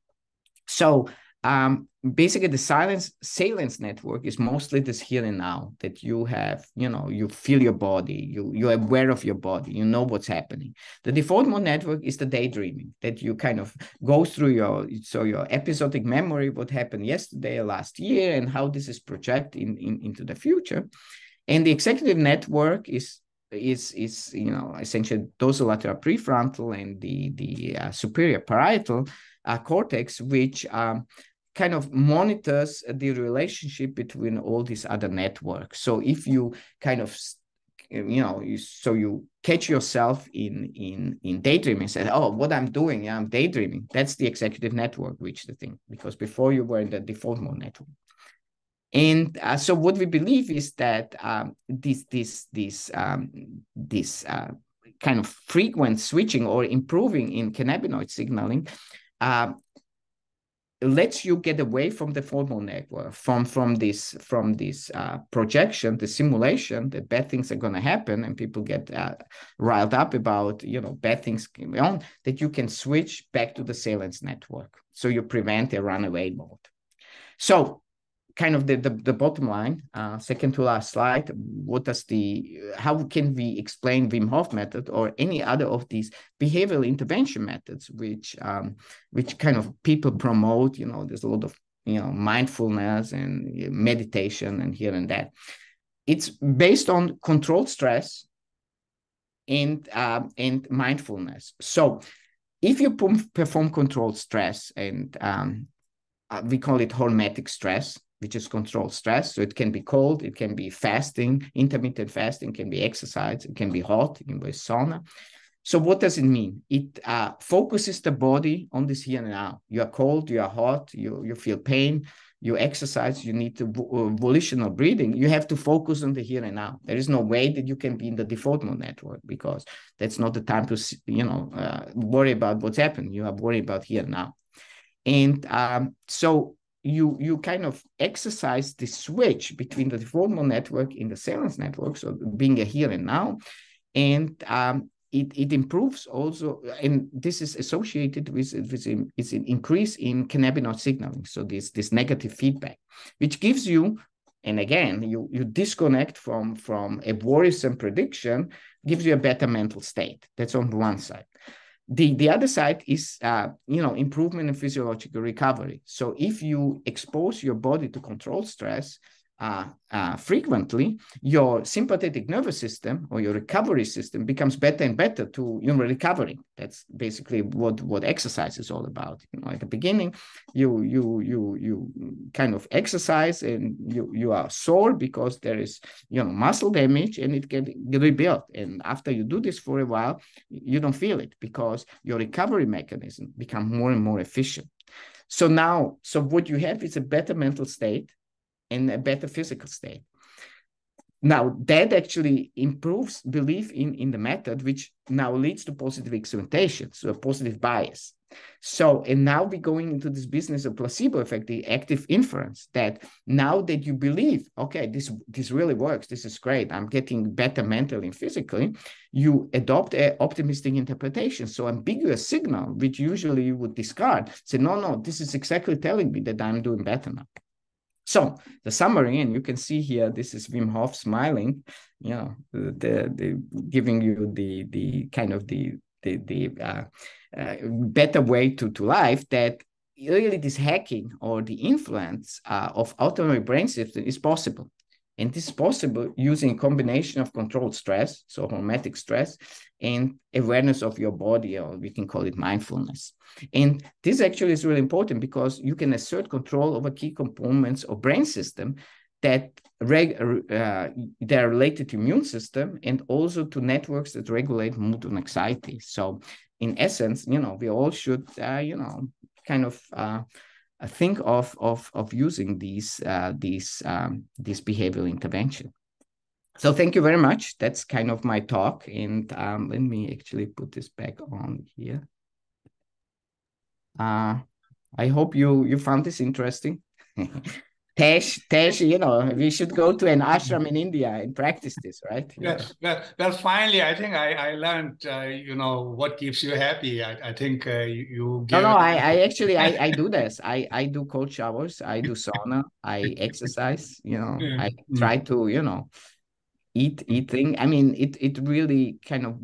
S2: so um, basically the silence salience network is mostly this here and now that you have you know you feel your body you you're aware of your body you know what's happening. The default mode network is the daydreaming that you kind of go through your so your episodic memory what happened yesterday or last year and how this is projected in, in, into the future. And the executive network is is is you know essentially dorsolateral prefrontal and the the uh, superior parietal uh, cortex, which um, kind of monitors the relationship between all these other networks. So if you kind of you know you, so you catch yourself in in in daydreaming say oh what i'm doing yeah, i'm daydreaming that's the executive network which the thing because before you were in the default mode network and uh, so what we believe is that um, this this this um, this uh, kind of frequent switching or improving in cannabinoid signaling uh, lets you get away from the formal network, from from this from this uh, projection, the simulation that bad things are going to happen, and people get uh, riled up about you know bad things going on. That you can switch back to the salience network, so you prevent a runaway mode. So kind of the, the, the bottom line, uh, second to last slide, what does the, how can we explain Wim Hof method or any other of these behavioral intervention methods, which, um, which kind of people promote, you know, there's a lot of, you know, mindfulness and meditation and here and that. It's based on controlled stress and, uh, and mindfulness. So if you perform controlled stress and um, uh, we call it hormetic stress which is controlled stress. So it can be cold, it can be fasting, intermittent fasting, can be exercise, it can be hot, it can be sauna. So what does it mean? It uh, focuses the body on this here and now. You are cold, you are hot, you, you feel pain, you exercise, you need to uh, volitional breathing. You have to focus on the here and now. There is no way that you can be in the default mode network because that's not the time to you know uh, worry about what's happening. You are worried about here and now. And um, so you you kind of exercise the switch between the mode network and the salience network, so being a here and now, and um, it, it improves also, and this is associated with, with it's an increase in cannabinoid signaling. So this this negative feedback, which gives you, and again, you you disconnect from from a worrisome prediction, gives you a better mental state. That's on one side the, the other side is, uh, you know, improvement in physiological recovery. So if you expose your body to controlled stress, uh, uh, frequently, your sympathetic nervous system or your recovery system becomes better and better to you know recovery. That's basically what what exercise is all about. You know, at the beginning, you you you you kind of exercise and you you are sore because there is you know muscle damage and it can rebuild. And after you do this for a while, you don't feel it because your recovery mechanism become more and more efficient. So now, so what you have is a better mental state in a better physical state. Now, that actually improves belief in, in the method, which now leads to positive experimentation, so a positive bias. So, and now we're going into this business of placebo effect, the active inference that now that you believe, okay, this this really works, this is great, I'm getting better mentally and physically, you adopt an optimistic interpretation. So ambiguous signal, which usually you would discard, say, no, no, this is exactly telling me that I'm doing better now. So the summary, and you can see here, this is Wim Hof smiling, you know, the, the giving you the the kind of the the the uh, uh, better way to to life that really this hacking or the influence uh, of autonomic brain system is possible. And this is possible using combination of controlled stress, so hormetic stress, and awareness of your body, or we can call it mindfulness. And this actually is really important because you can assert control over key components of brain system that reg- uh, they're related to immune system and also to networks that regulate mood and anxiety. So in essence, you know, we all should, uh, you know, kind of uh, think of of of using these uh, these um, these behavioral intervention. So thank you very much. That's kind of my talk, and um, let me actually put this back on here. Uh, I hope you you found this interesting. Tesh, Tesh, you know, we should go to an ashram in India and practice this, right?
S3: Yes. Well, well, finally, I think I, I learned, uh, you know, what keeps you happy. I, I think uh, you, you
S2: No, no, I, I actually, I, I do this. I, I do cold showers. I do sauna. I exercise, you know, mm. I try to, you know, eat, eating. I mean, it, it really kind of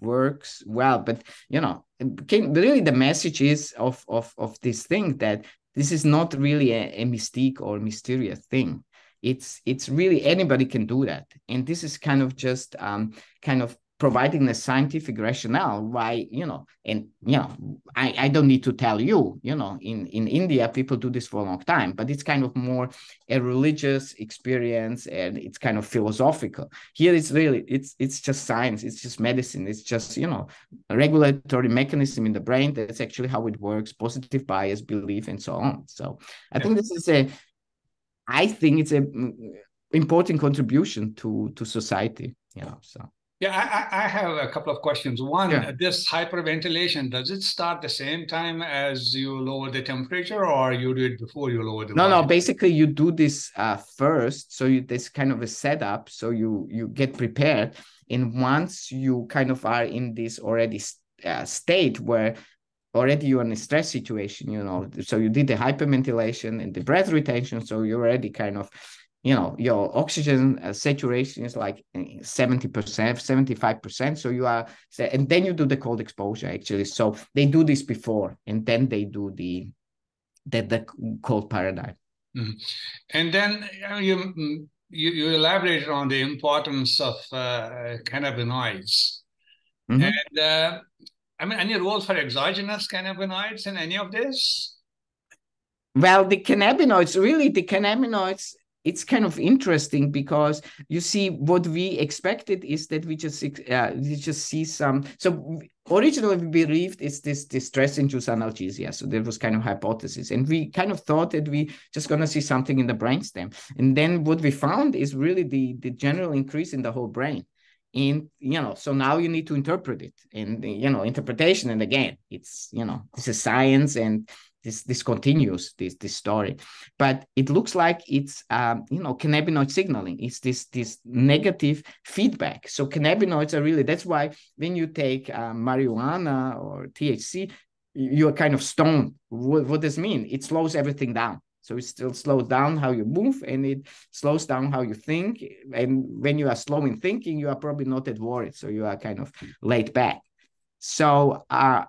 S2: works well, but, you know, can, really the message is of, of, of this thing that this is not really a, a mystique or mysterious thing. It's it's really anybody can do that. And this is kind of just um, kind of providing a scientific rationale why you know and you know I, I don't need to tell you you know in in india people do this for a long time but it's kind of more a religious experience and it's kind of philosophical. Here it's really it's it's just science it's just medicine it's just you know a regulatory mechanism in the brain that's actually how it works positive bias belief and so on. So i think this is a i think it's a mm, important contribution to to society you know so
S3: yeah, I, I, have a couple of questions. One, yeah. this hyperventilation, does it start the same time as you lower the temperature or you do it before you lower the
S2: No, no, basically you do this uh, first. So you, this kind of a setup. So you, you get prepared. And once you kind of are in this already uh, state where already you're in a stress situation, you know, so you did the hyperventilation and the breath retention. So you're already kind of you know your oxygen uh, saturation is like 70% 75% so you are and then you do the cold exposure actually. So they do this before and then they do the the, the cold paradigm.
S3: Mm-hmm. and then you, mm, you you elaborated on the importance of uh, cannabinoids. Mm-hmm. and uh, i mean any role for exogenous cannabinoids in any of this?
S2: Well the cannabinoids really the cannabinoids it's kind of interesting because you see what we expected is that we just uh, we just see some so originally we believed it's this, this stress induced analgesia. So that was kind of hypothesis. And we kind of thought that we just going to see something in the brainstem. And then what we found is really the the general increase in the whole brain. And you know so now you need to interpret it. And you know interpretation and again it's you know this is science and this this continues this this story. But it looks like it's um, you know cannabinoid signaling. It's this this negative feedback. So cannabinoids are really that's why when you take uh, marijuana or thc you're kind of stoned. What, what does mean? It slows everything down. So it still slows down how you move and it slows down how you think. And when you are slow in thinking you are probably not that worried. So you are kind of laid back. So uh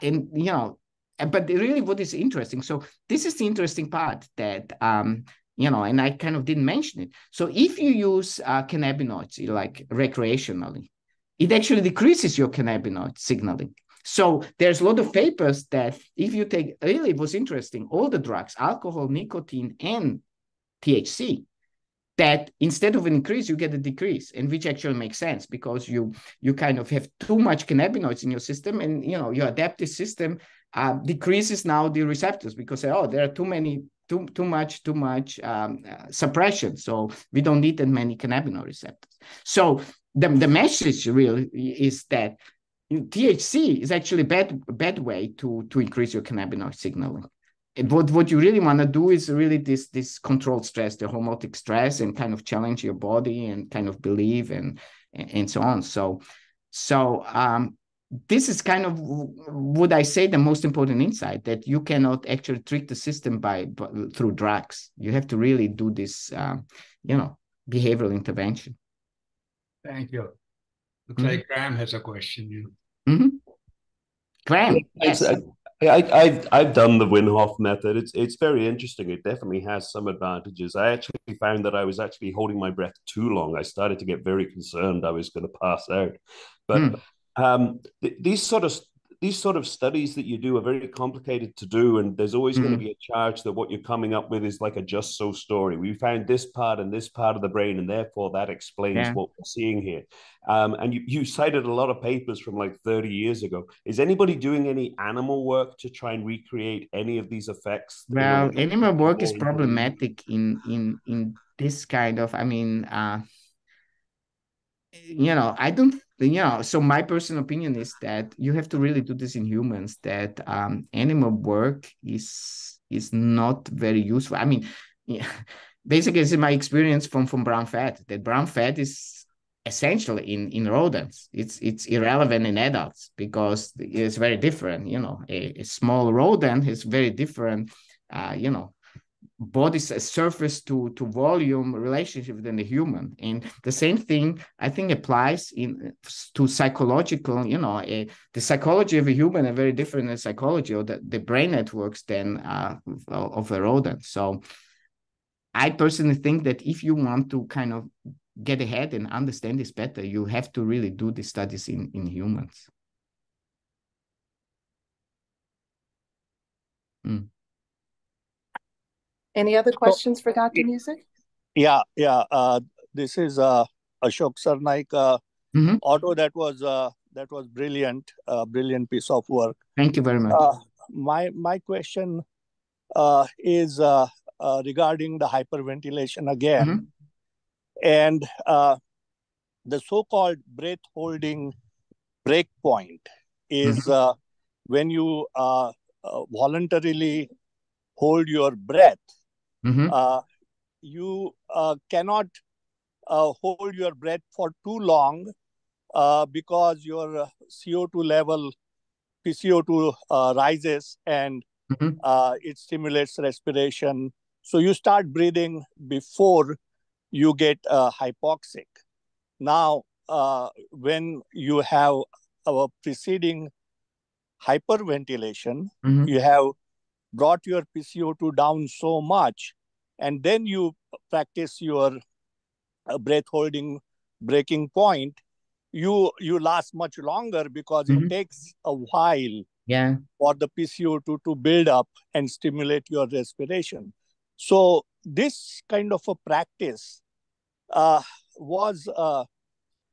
S2: and you know but really what is interesting so this is the interesting part that um you know and i kind of didn't mention it. So if you use uh, cannabinoids like recreationally it actually decreases your cannabinoid signaling. So there's a lot of papers that if you take really it was interesting all the drugs alcohol nicotine and thc that instead of an increase you get a decrease and which actually makes sense because you you kind of have too much cannabinoids in your system and you know your adaptive system uh, decreases now the receptors because oh there are too many too too much too much um, uh, suppression so we don't need that many cannabinoid receptors so the, the message really is that THC is actually a bad bad way to to increase your cannabinoid signaling. And what what you really want to do is really this this controlled stress, the hormetic stress, and kind of challenge your body and kind of believe and and so on. So so um, this is kind of would I say the most important insight that you cannot actually trick the system by, by through drugs. You have to really do this, um, you know, behavioral intervention.
S3: Thank you. Looks mm-hmm. like Graham has a question.
S2: Mm-hmm. Graham, yes.
S4: I, I, I've I've done the Wim Hof method. It's it's very interesting. It definitely has some advantages. I actually found that I was actually holding my breath too long. I started to get very concerned I was going to pass out. But mm. um, th- these sort of these sort of studies that you do are very complicated to do, and there's always mm-hmm. going to be a charge that what you're coming up with is like a just so story. We found this part and this part of the brain, and therefore that explains yeah. what we're seeing here. Um, and you, you cited a lot of papers from like 30 years ago. Is anybody doing any animal work to try and recreate any of these effects?
S2: Well, animal work is problematic in in in this kind of. I mean. Uh, you know, I don't know so my personal opinion is that you have to really do this in humans that um, animal work is is not very useful. I mean yeah, basically it's my experience from from brown fat that brown fat is essential in in rodents. It's it's irrelevant in adults because it's very different you know. A, a small rodent is very different uh, you know body surface to to volume relationship than the human. And the same thing i think applies in to psychological you know a, the psychology of a human are very different than psychology or the, the brain networks than uh, of a rodent. So i personally think that if you want to kind of get ahead and understand this better you have to really do the studies in in humans.
S1: Mm. Any other questions so, for Dr. Muzik?
S5: Yeah, yeah. Uh, this is uh, Ashok Sarnaik uh, mm-hmm. Otto that was uh, that was brilliant, uh, brilliant piece of work.
S2: Thank you very much.
S5: Uh, my my question uh, is uh, uh, regarding the hyperventilation again, mm-hmm. and uh, the so-called breath holding break point is mm-hmm. uh, when you uh, uh, voluntarily hold your breath mm-hmm. uh, you uh, cannot uh, hold your breath for too long uh, because your CO2 level, PCO2 uh, rises and mm-hmm. Uh, it stimulates respiration. So you start breathing before you get hypoxic. Now, when you have a preceding hyperventilation, mm-hmm. you have brought your PCO2 down so much, and then you practice your uh, breath holding breaking point, you you last much longer because mm-hmm. it takes a while
S2: yeah.
S5: for the PCO2 to build up and stimulate your respiration. So this kind of a practice uh, was uh,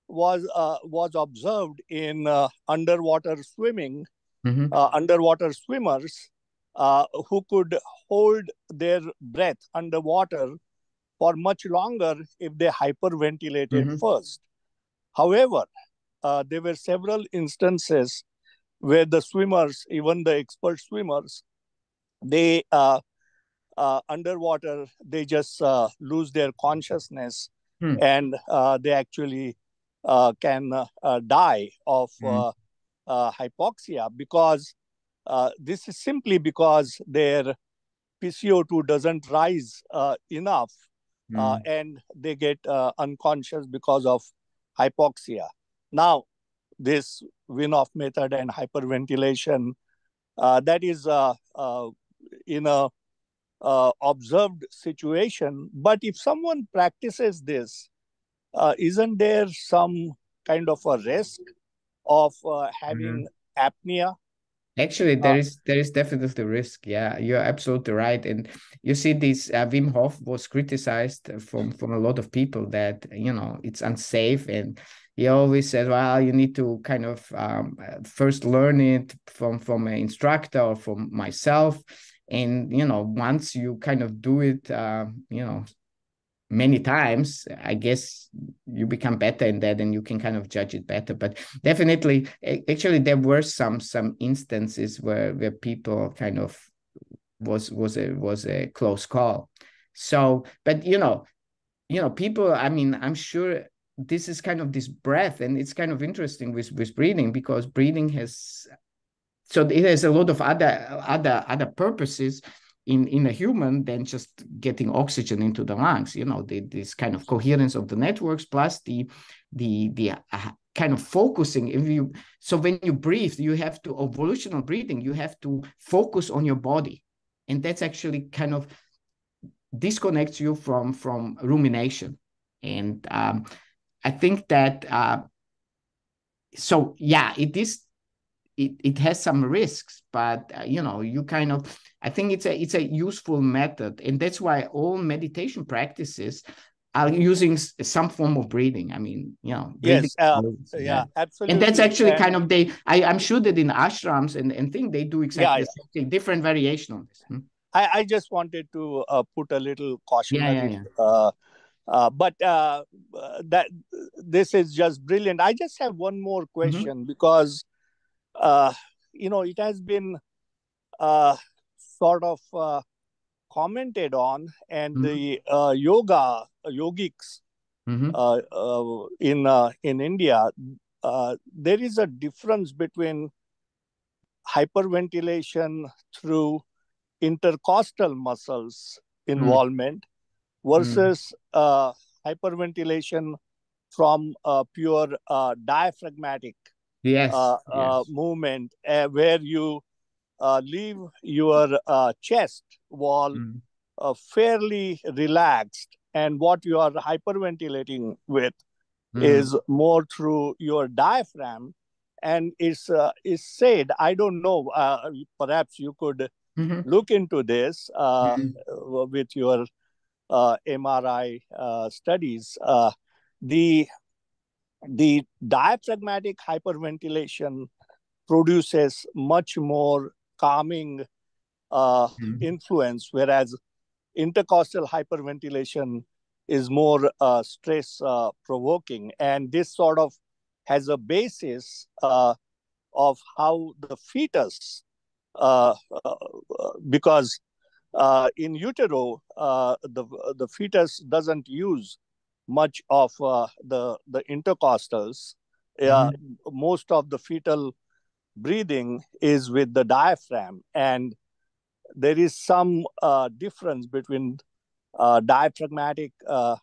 S5: was uh, was observed in uh, underwater swimming, mm-hmm. Uh, underwater swimmers uh, who could hold their breath underwater for much longer if they hyperventilated mm-hmm. first. However, uh, there were several instances where the swimmers, even the expert swimmers, they uh, uh, underwater they just uh, lose their consciousness hmm. and uh, they actually uh, can die of hmm. hypoxia because uh, this is simply because their PCO2 doesn't rise uh, enough mm. and they get uh, unconscious because of hypoxia. Now, this Wim Hof method and hyperventilation, uh, that is uh, in a observed situation. But if someone practices this, isn't there some kind of a risk of having mm-hmm. apnea
S2: Actually, there uh, is there is definitely risk. Yeah, you're absolutely right. And you see, this uh, Wim Hof was criticized from from a lot of people that you know it's unsafe, and he always said, "Well, you need to kind of um, first learn it from from an instructor or from myself." And you know, once you kind of do it, uh, you know, many times i guess you become better in that and you can kind of judge it better. But definitely actually there were some some instances where where people kind of was was a was a close call. So but you know you know people i mean i'm sure this is kind of this breath and it's kind of interesting with with breathing because breathing has so it has a lot of other other other purposes in in a human than just getting oxygen into the lungs you know the, this kind of coherence of the networks plus the the the uh, kind of focusing. If you so when you breathe you have to evolutional breathing you have to focus on your body. And that's actually kind of disconnects you from from rumination. And um, i think that uh, so yeah it is it, it has some risks but uh, you know you kind of i think it's a it's a useful method and that's why all meditation practices are using some form of breathing i mean you know
S5: yes uh, yeah, yeah, absolutely
S2: and that's actually kind of they I, i'm sure that in ashrams and, and thing they do exactly yeah, the same different variation on this hmm?
S5: I, I just wanted to uh, put a little cautionary yeah, uh, uh, but uh, that this is just brilliant. I just have one more mm-hmm. question mm-hmm. because uh, you know it has been uh, sort of uh, commented on, and mm-hmm. the uh, yoga yogics mm-hmm. Uh, uh, in in India, there is a difference between hyperventilation through intercostal muscles mm. involvement versus mm. hyperventilation from pure diaphragmatic
S2: yes,
S5: uh,
S2: yes. Uh,
S5: movement uh, where you uh, leave your uh, chest wall mm. uh, fairly relaxed and what you are hyperventilating with mm. is more through your diaphragm and it's uh, is said i don't know uh, perhaps you could mm-hmm. look into this uh, mm-hmm. with your uh, mri uh, studies uh, the the diaphragmatic hyperventilation produces much more calming uh, mm-hmm. influence, whereas intercostal hyperventilation is more uh, stress uh, provoking. And this sort of has a basis uh, of how the fetus, uh, uh, because in utero, the, the fetus doesn't use much of uh, the the intercostals. Uh, mm-hmm. Most of the fetal breathing is with the diaphragm, and there is some uh, difference between uh, diaphragmatic uh,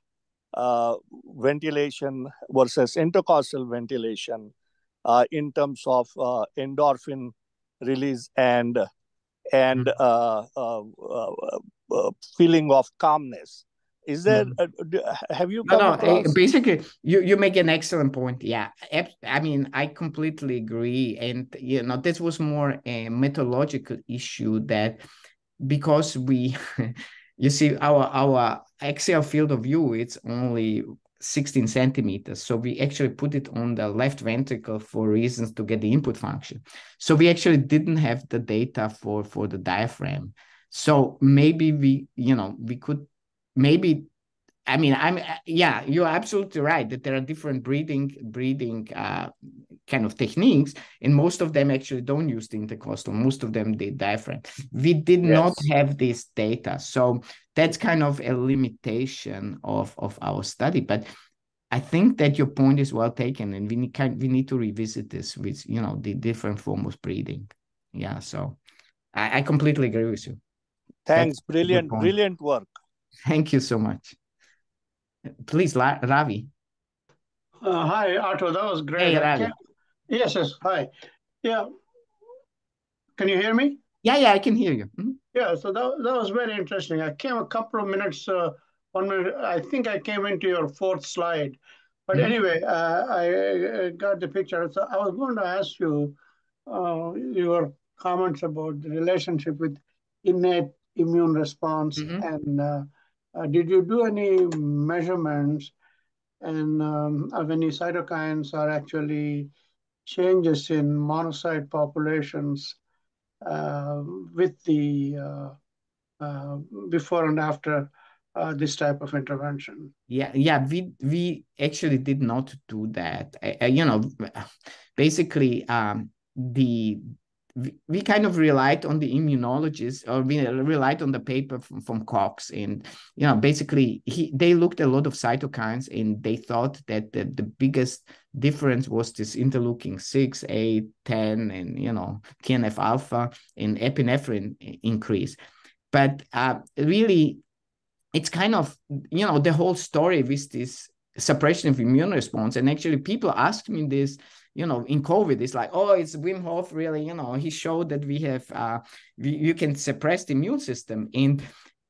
S5: uh, ventilation versus intercostal ventilation in terms of endorphin release and and mm-hmm. feeling of calmness is there a, have you
S2: no, no eh, basically you you make an excellent point yeah. I mean i completely agree and you know this was more a methodological issue that because we you see our our axial field of view it's only 16 centimeters so we actually put it on the left ventricle for reasons to get the input function. So we actually didn't have the data for for the diaphragm. So maybe we you know we could maybe I mean, I'm yeah, you're absolutely right that there are different breathing breathing uh, kind of techniques, and most of them actually don't use the intercostal. Most of them did diaphragm. We did yes. not have this data, so that's kind of a limitation of of our study. But I think that your point is well taken, and we need kind we need to revisit this with you know the different form of breathing. Yeah, so I, I completely agree with you.
S5: Thanks, that's brilliant, brilliant work.
S2: Thank you so much. Please, Ravi.
S6: Uh, hi, Otto. That was great.
S2: Hey, Ravi.
S6: Yes, yes. Hi. Yeah. Can you hear me?
S2: Yeah, yeah, I can hear you. Mm -hmm.
S6: Yeah, so that, that was very interesting. I came a couple of minutes, uh, one minute, I think I came into your fourth slide. But anyway, uh, I, I, got the picture. So I was going to ask you uh, your comments about the relationship with innate immune response mm -hmm. and uh, did you do any measurements and um, of any cytokines or actually changes in monocyte populations uh, with the uh, uh before and after uh, this type of intervention?
S2: Yeah, yeah, we we actually did not do that. I, I, you know, basically, um, the we kind of relied on the immunologists or we relied on the paper from, from Kox and you know basically he they looked a lot of cytokines and they thought that the, the biggest difference was this interleukin 6 8 10 and you know tnf alpha and epinephrine increase but uh, really it's kind of you know the whole story with this suppression of immune response. And actually, people ask me this, you know, in COVID, it's like, oh, it's Wim Hof really, you know, he showed that we have, uh, we, you can suppress the immune system. And,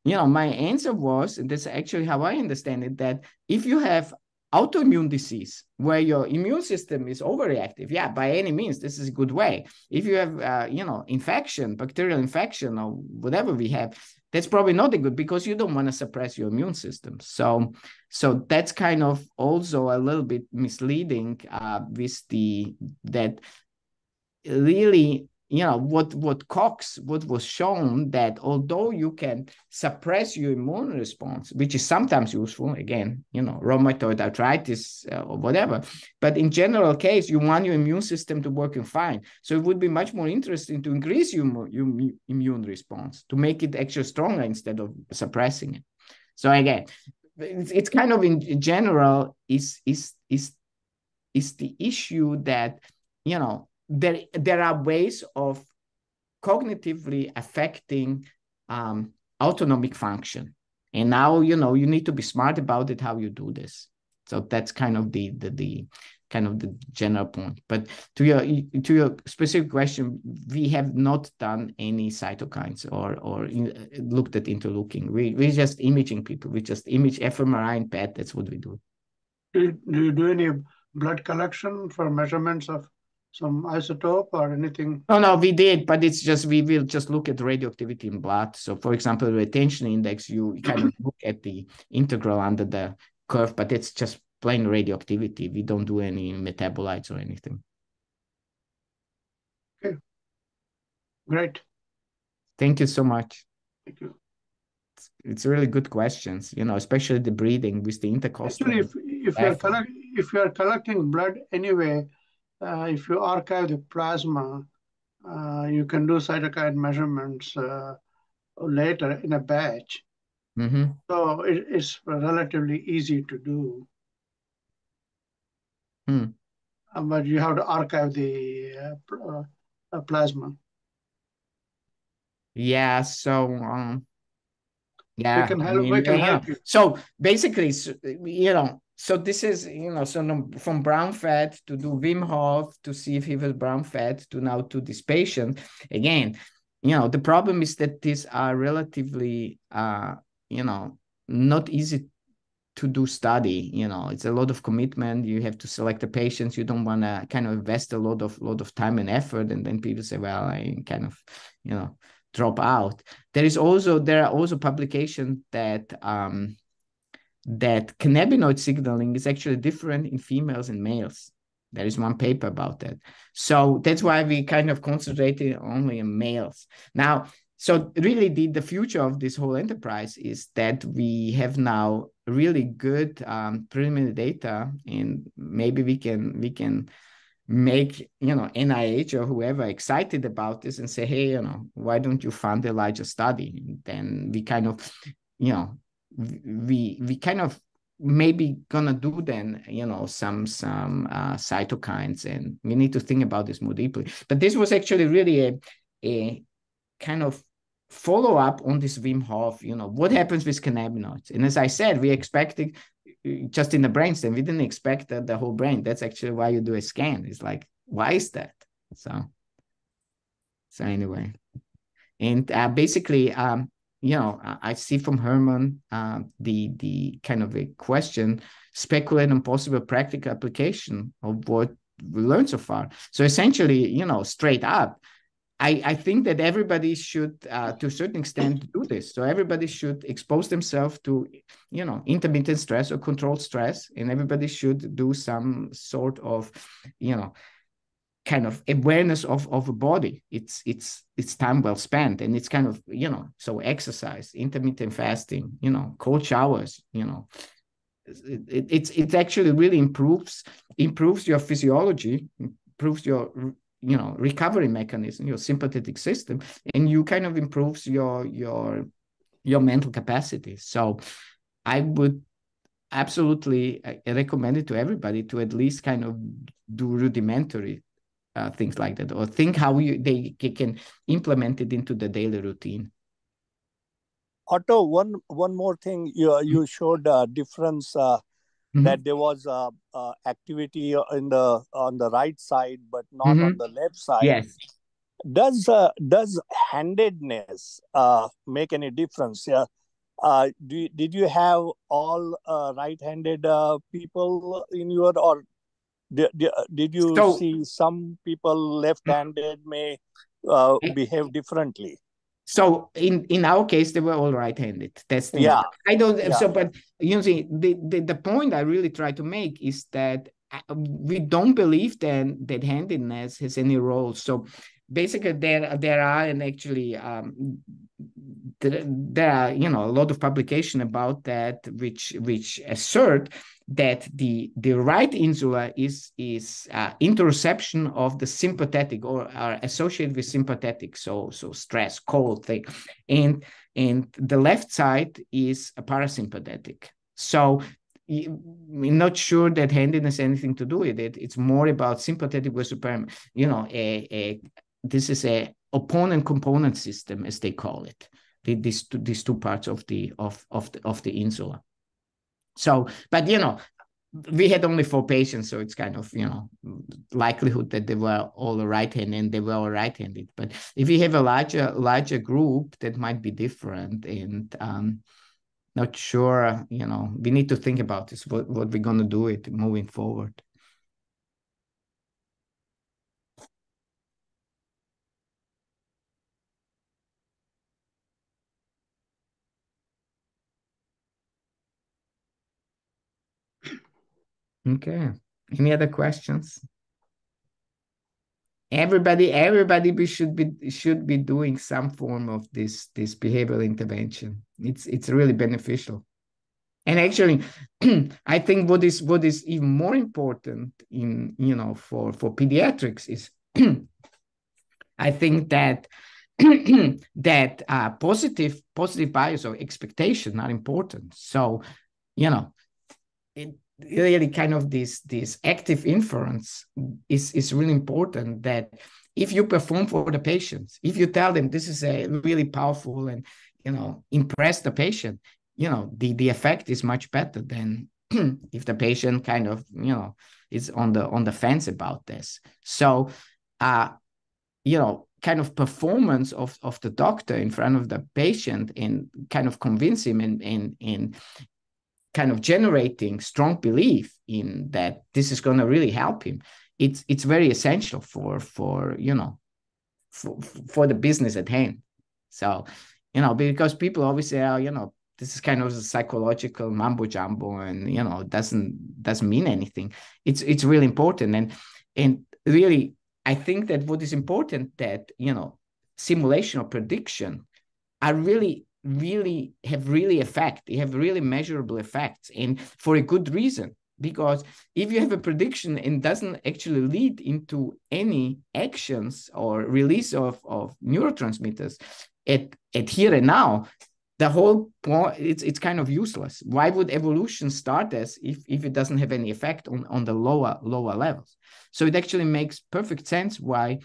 S2: you know, my answer was, and that's actually how I understand it, that if you have autoimmune disease where your immune system is overreactive. Yeah by any means this is a good way. If you have uh, you know infection bacterial infection or whatever we have that's probably not a good because you don't want to suppress your immune system. So so that's kind of also a little bit misleading uh, with the that really you know what what Kox what was shown that although you can suppress your immune response, which is sometimes useful, again, you know, rheumatoid arthritis uh, or whatever, but in general case, you want your immune system to working fine. So it would be much more interesting to increase your, your immune response to make it actually stronger instead of suppressing it. So again, it's, it's kind of in general is is is is the issue that you know there there are ways of cognitively affecting um, autonomic function. And now you know you need to be smart about it how you do this. So that's kind of the the, the kind of the general point. But to your to your specific question we have not done any cytokines or or in, looked at interleukin. We we just imaging people. We just image fMRI and PET. That's what we do.
S6: Do, do you do any blood collection for measurements of some isotope or anything?
S2: No, no, we did, but it's just we will just look at radioactivity in blood. So, for example, the retention index, you kind of look at the integral under the curve, but it's just plain radioactivity. We don't do any metabolites or anything.
S6: Okay, great.
S2: Thank you so much.
S6: Thank you.
S2: It's, it's really good questions, you know, especially the breathing with the intercostal.
S6: Actually, if, if you're collect, if you're collecting blood anyway, if you archive the plasma, uh, you can do cytokine measurements uh, later in a batch.
S2: Mm-hmm.
S6: So it, it's relatively easy to do.
S2: Mm.
S6: but you have to archive the uh, plasma.
S2: Yeah. So um, yeah,
S6: we can help. I mean, we can help you.
S2: So basically, you know, so this is you know so from brown fat to do Wim Hof to see if he was brown fat to now to this patient. Again you know the problem is that these are relatively uh you know not easy to do study you know. It's a lot of commitment. You have to select the patients. You don't want to kind of invest a lot of lot of time and effort. And then people say well i kind of you know drop out. There is also there are also publications that um that cannabinoid signaling is actually different in females and males. There is one paper about that. So that's why we kind of concentrated only on males. Now, so really the, the future of this whole enterprise is that we have now really good um, preliminary data and maybe we can we can make you know nih or whoever excited about this and say hey you know why don't you fund a larger study and then we kind of you know we we kind of maybe gonna do then you know some some uh, cytokines and we need to think about this more deeply. But this was actually really a a kind of follow up on this Wim Hof you know what happens with cannabinoids? And as I said we expected just in the brainstem we didn't expect that the whole brain that's actually why you do a scan. It's like why is that? So so anyway. And uh, basically um you know, I see from Herman uh, the the kind of a question, speculate on possible practical application of what we learned so far. So essentially, you know, straight up, I, I think that everybody should, uh, to a certain extent, do this. So everybody should expose themselves to, you know, intermittent stress or controlled stress, and everybody should do some sort of, you know, kind of awareness of of a body. It's it's it's time well spent and it's kind of you know so exercise intermittent fasting you know cold showers you know. It, it, it's it actually really improves improves your physiology improves your you know recovery mechanism your sympathetic system and you kind of improves your your your mental capacity. So i would absolutely uh, recommend it to everybody to at least kind of do rudimentary uh, things like that, or think how you they can implement it into the daily routine.
S5: Otto, one one more thing you you showed a difference uh, mm-hmm. that there was uh, uh, activity in the on the right side but not mm-hmm. on the left side
S2: yes
S5: does uh, does handedness uh, make any difference yeah uh, do, did you have all uh, right-handed uh, people in your or did, did you so, see some people left-handed may uh, behave differently?
S2: So in in our case they were all right-handed. That's the
S5: yeah.
S2: I don't yeah. so but you see the, the the point i really try to make is that uh, we don't believe then that handedness has any role. So basically there there are and actually um, there, are you know a lot of publication about that which which assert that the the right insula is is uh, interoception of the sympathetic or are associated with sympathetic so so stress cold thing and and the left side is a parasympathetic so we're not sure that handedness anything to do with it. It's more about sympathetic versus. You know, a, a this is a opponent component system, as they call it. The, these two, these two parts of the of of the of the insula. So, but you know, we had only four patients, so it's kind of you know likelihood that they were all right-handed and they were all right-handed. But if you have a larger larger group, that might be different. And um, not sure, you know, we need to think about this. What what we're gonna do it moving forward. Okay. Any other questions? Everybody, everybody should be should be doing some form of this this behavioral intervention. It's it's really beneficial. And actually, I think what is what is even more important in you know for for pediatrics is I think that that uh, positive positive bias or expectation are important. So, you know, really kind of this this active inference is is really important that if you perform for the patients if you tell them this is a really powerful and you know impress the patient you know the the effect is much better than if the patient kind of you know is on the on the fence about this. So uh you know kind of performance of, of the doctor in front of the patient and kind of convince him and and and kind of generating strong belief in that this is going to really help him. It's it's very essential for for you know for, for the business at hand. So you know because people always say oh you know this is kind of a psychological mumbo jumbo and you know doesn't doesn't mean anything. It's it's really important. And and really i think that what is important that you know simulation or prediction are really really have really effect they have really measurable effects and for a good reason. Because if you have a prediction and doesn't actually lead into any actions or release of, of neurotransmitters at, at here and now the whole point it's it's kind of useless. Why would evolution start as if if it doesn't have any effect on on the lower lower levels? So it actually makes perfect sense why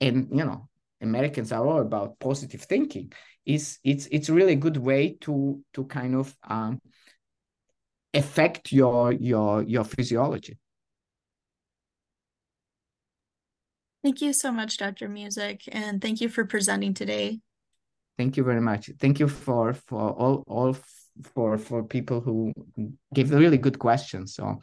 S2: and you know americans are all about positive thinking is it's it's really a good way to to kind of um, affect your your your physiology.
S7: Thank you so much, Dr. Muzik, and thank you for presenting today.
S2: Thank you very much. Thank you for for all all for for people who gave really good questions. So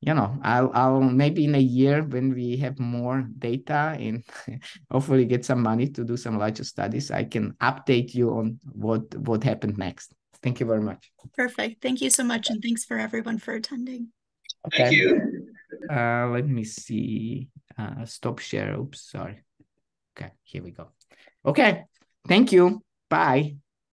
S2: you know i'll i'll maybe in a year when we have more data and hopefully get some money to do some larger studies i can update you on what what happened next. Thank you very much.
S7: Perfect. Thank you so much and thanks for everyone for attending.
S2: Okay. thank you. Uh let me see. Uh stop share. Oops sorry. Okay here we go. Okay. Thank you. Bye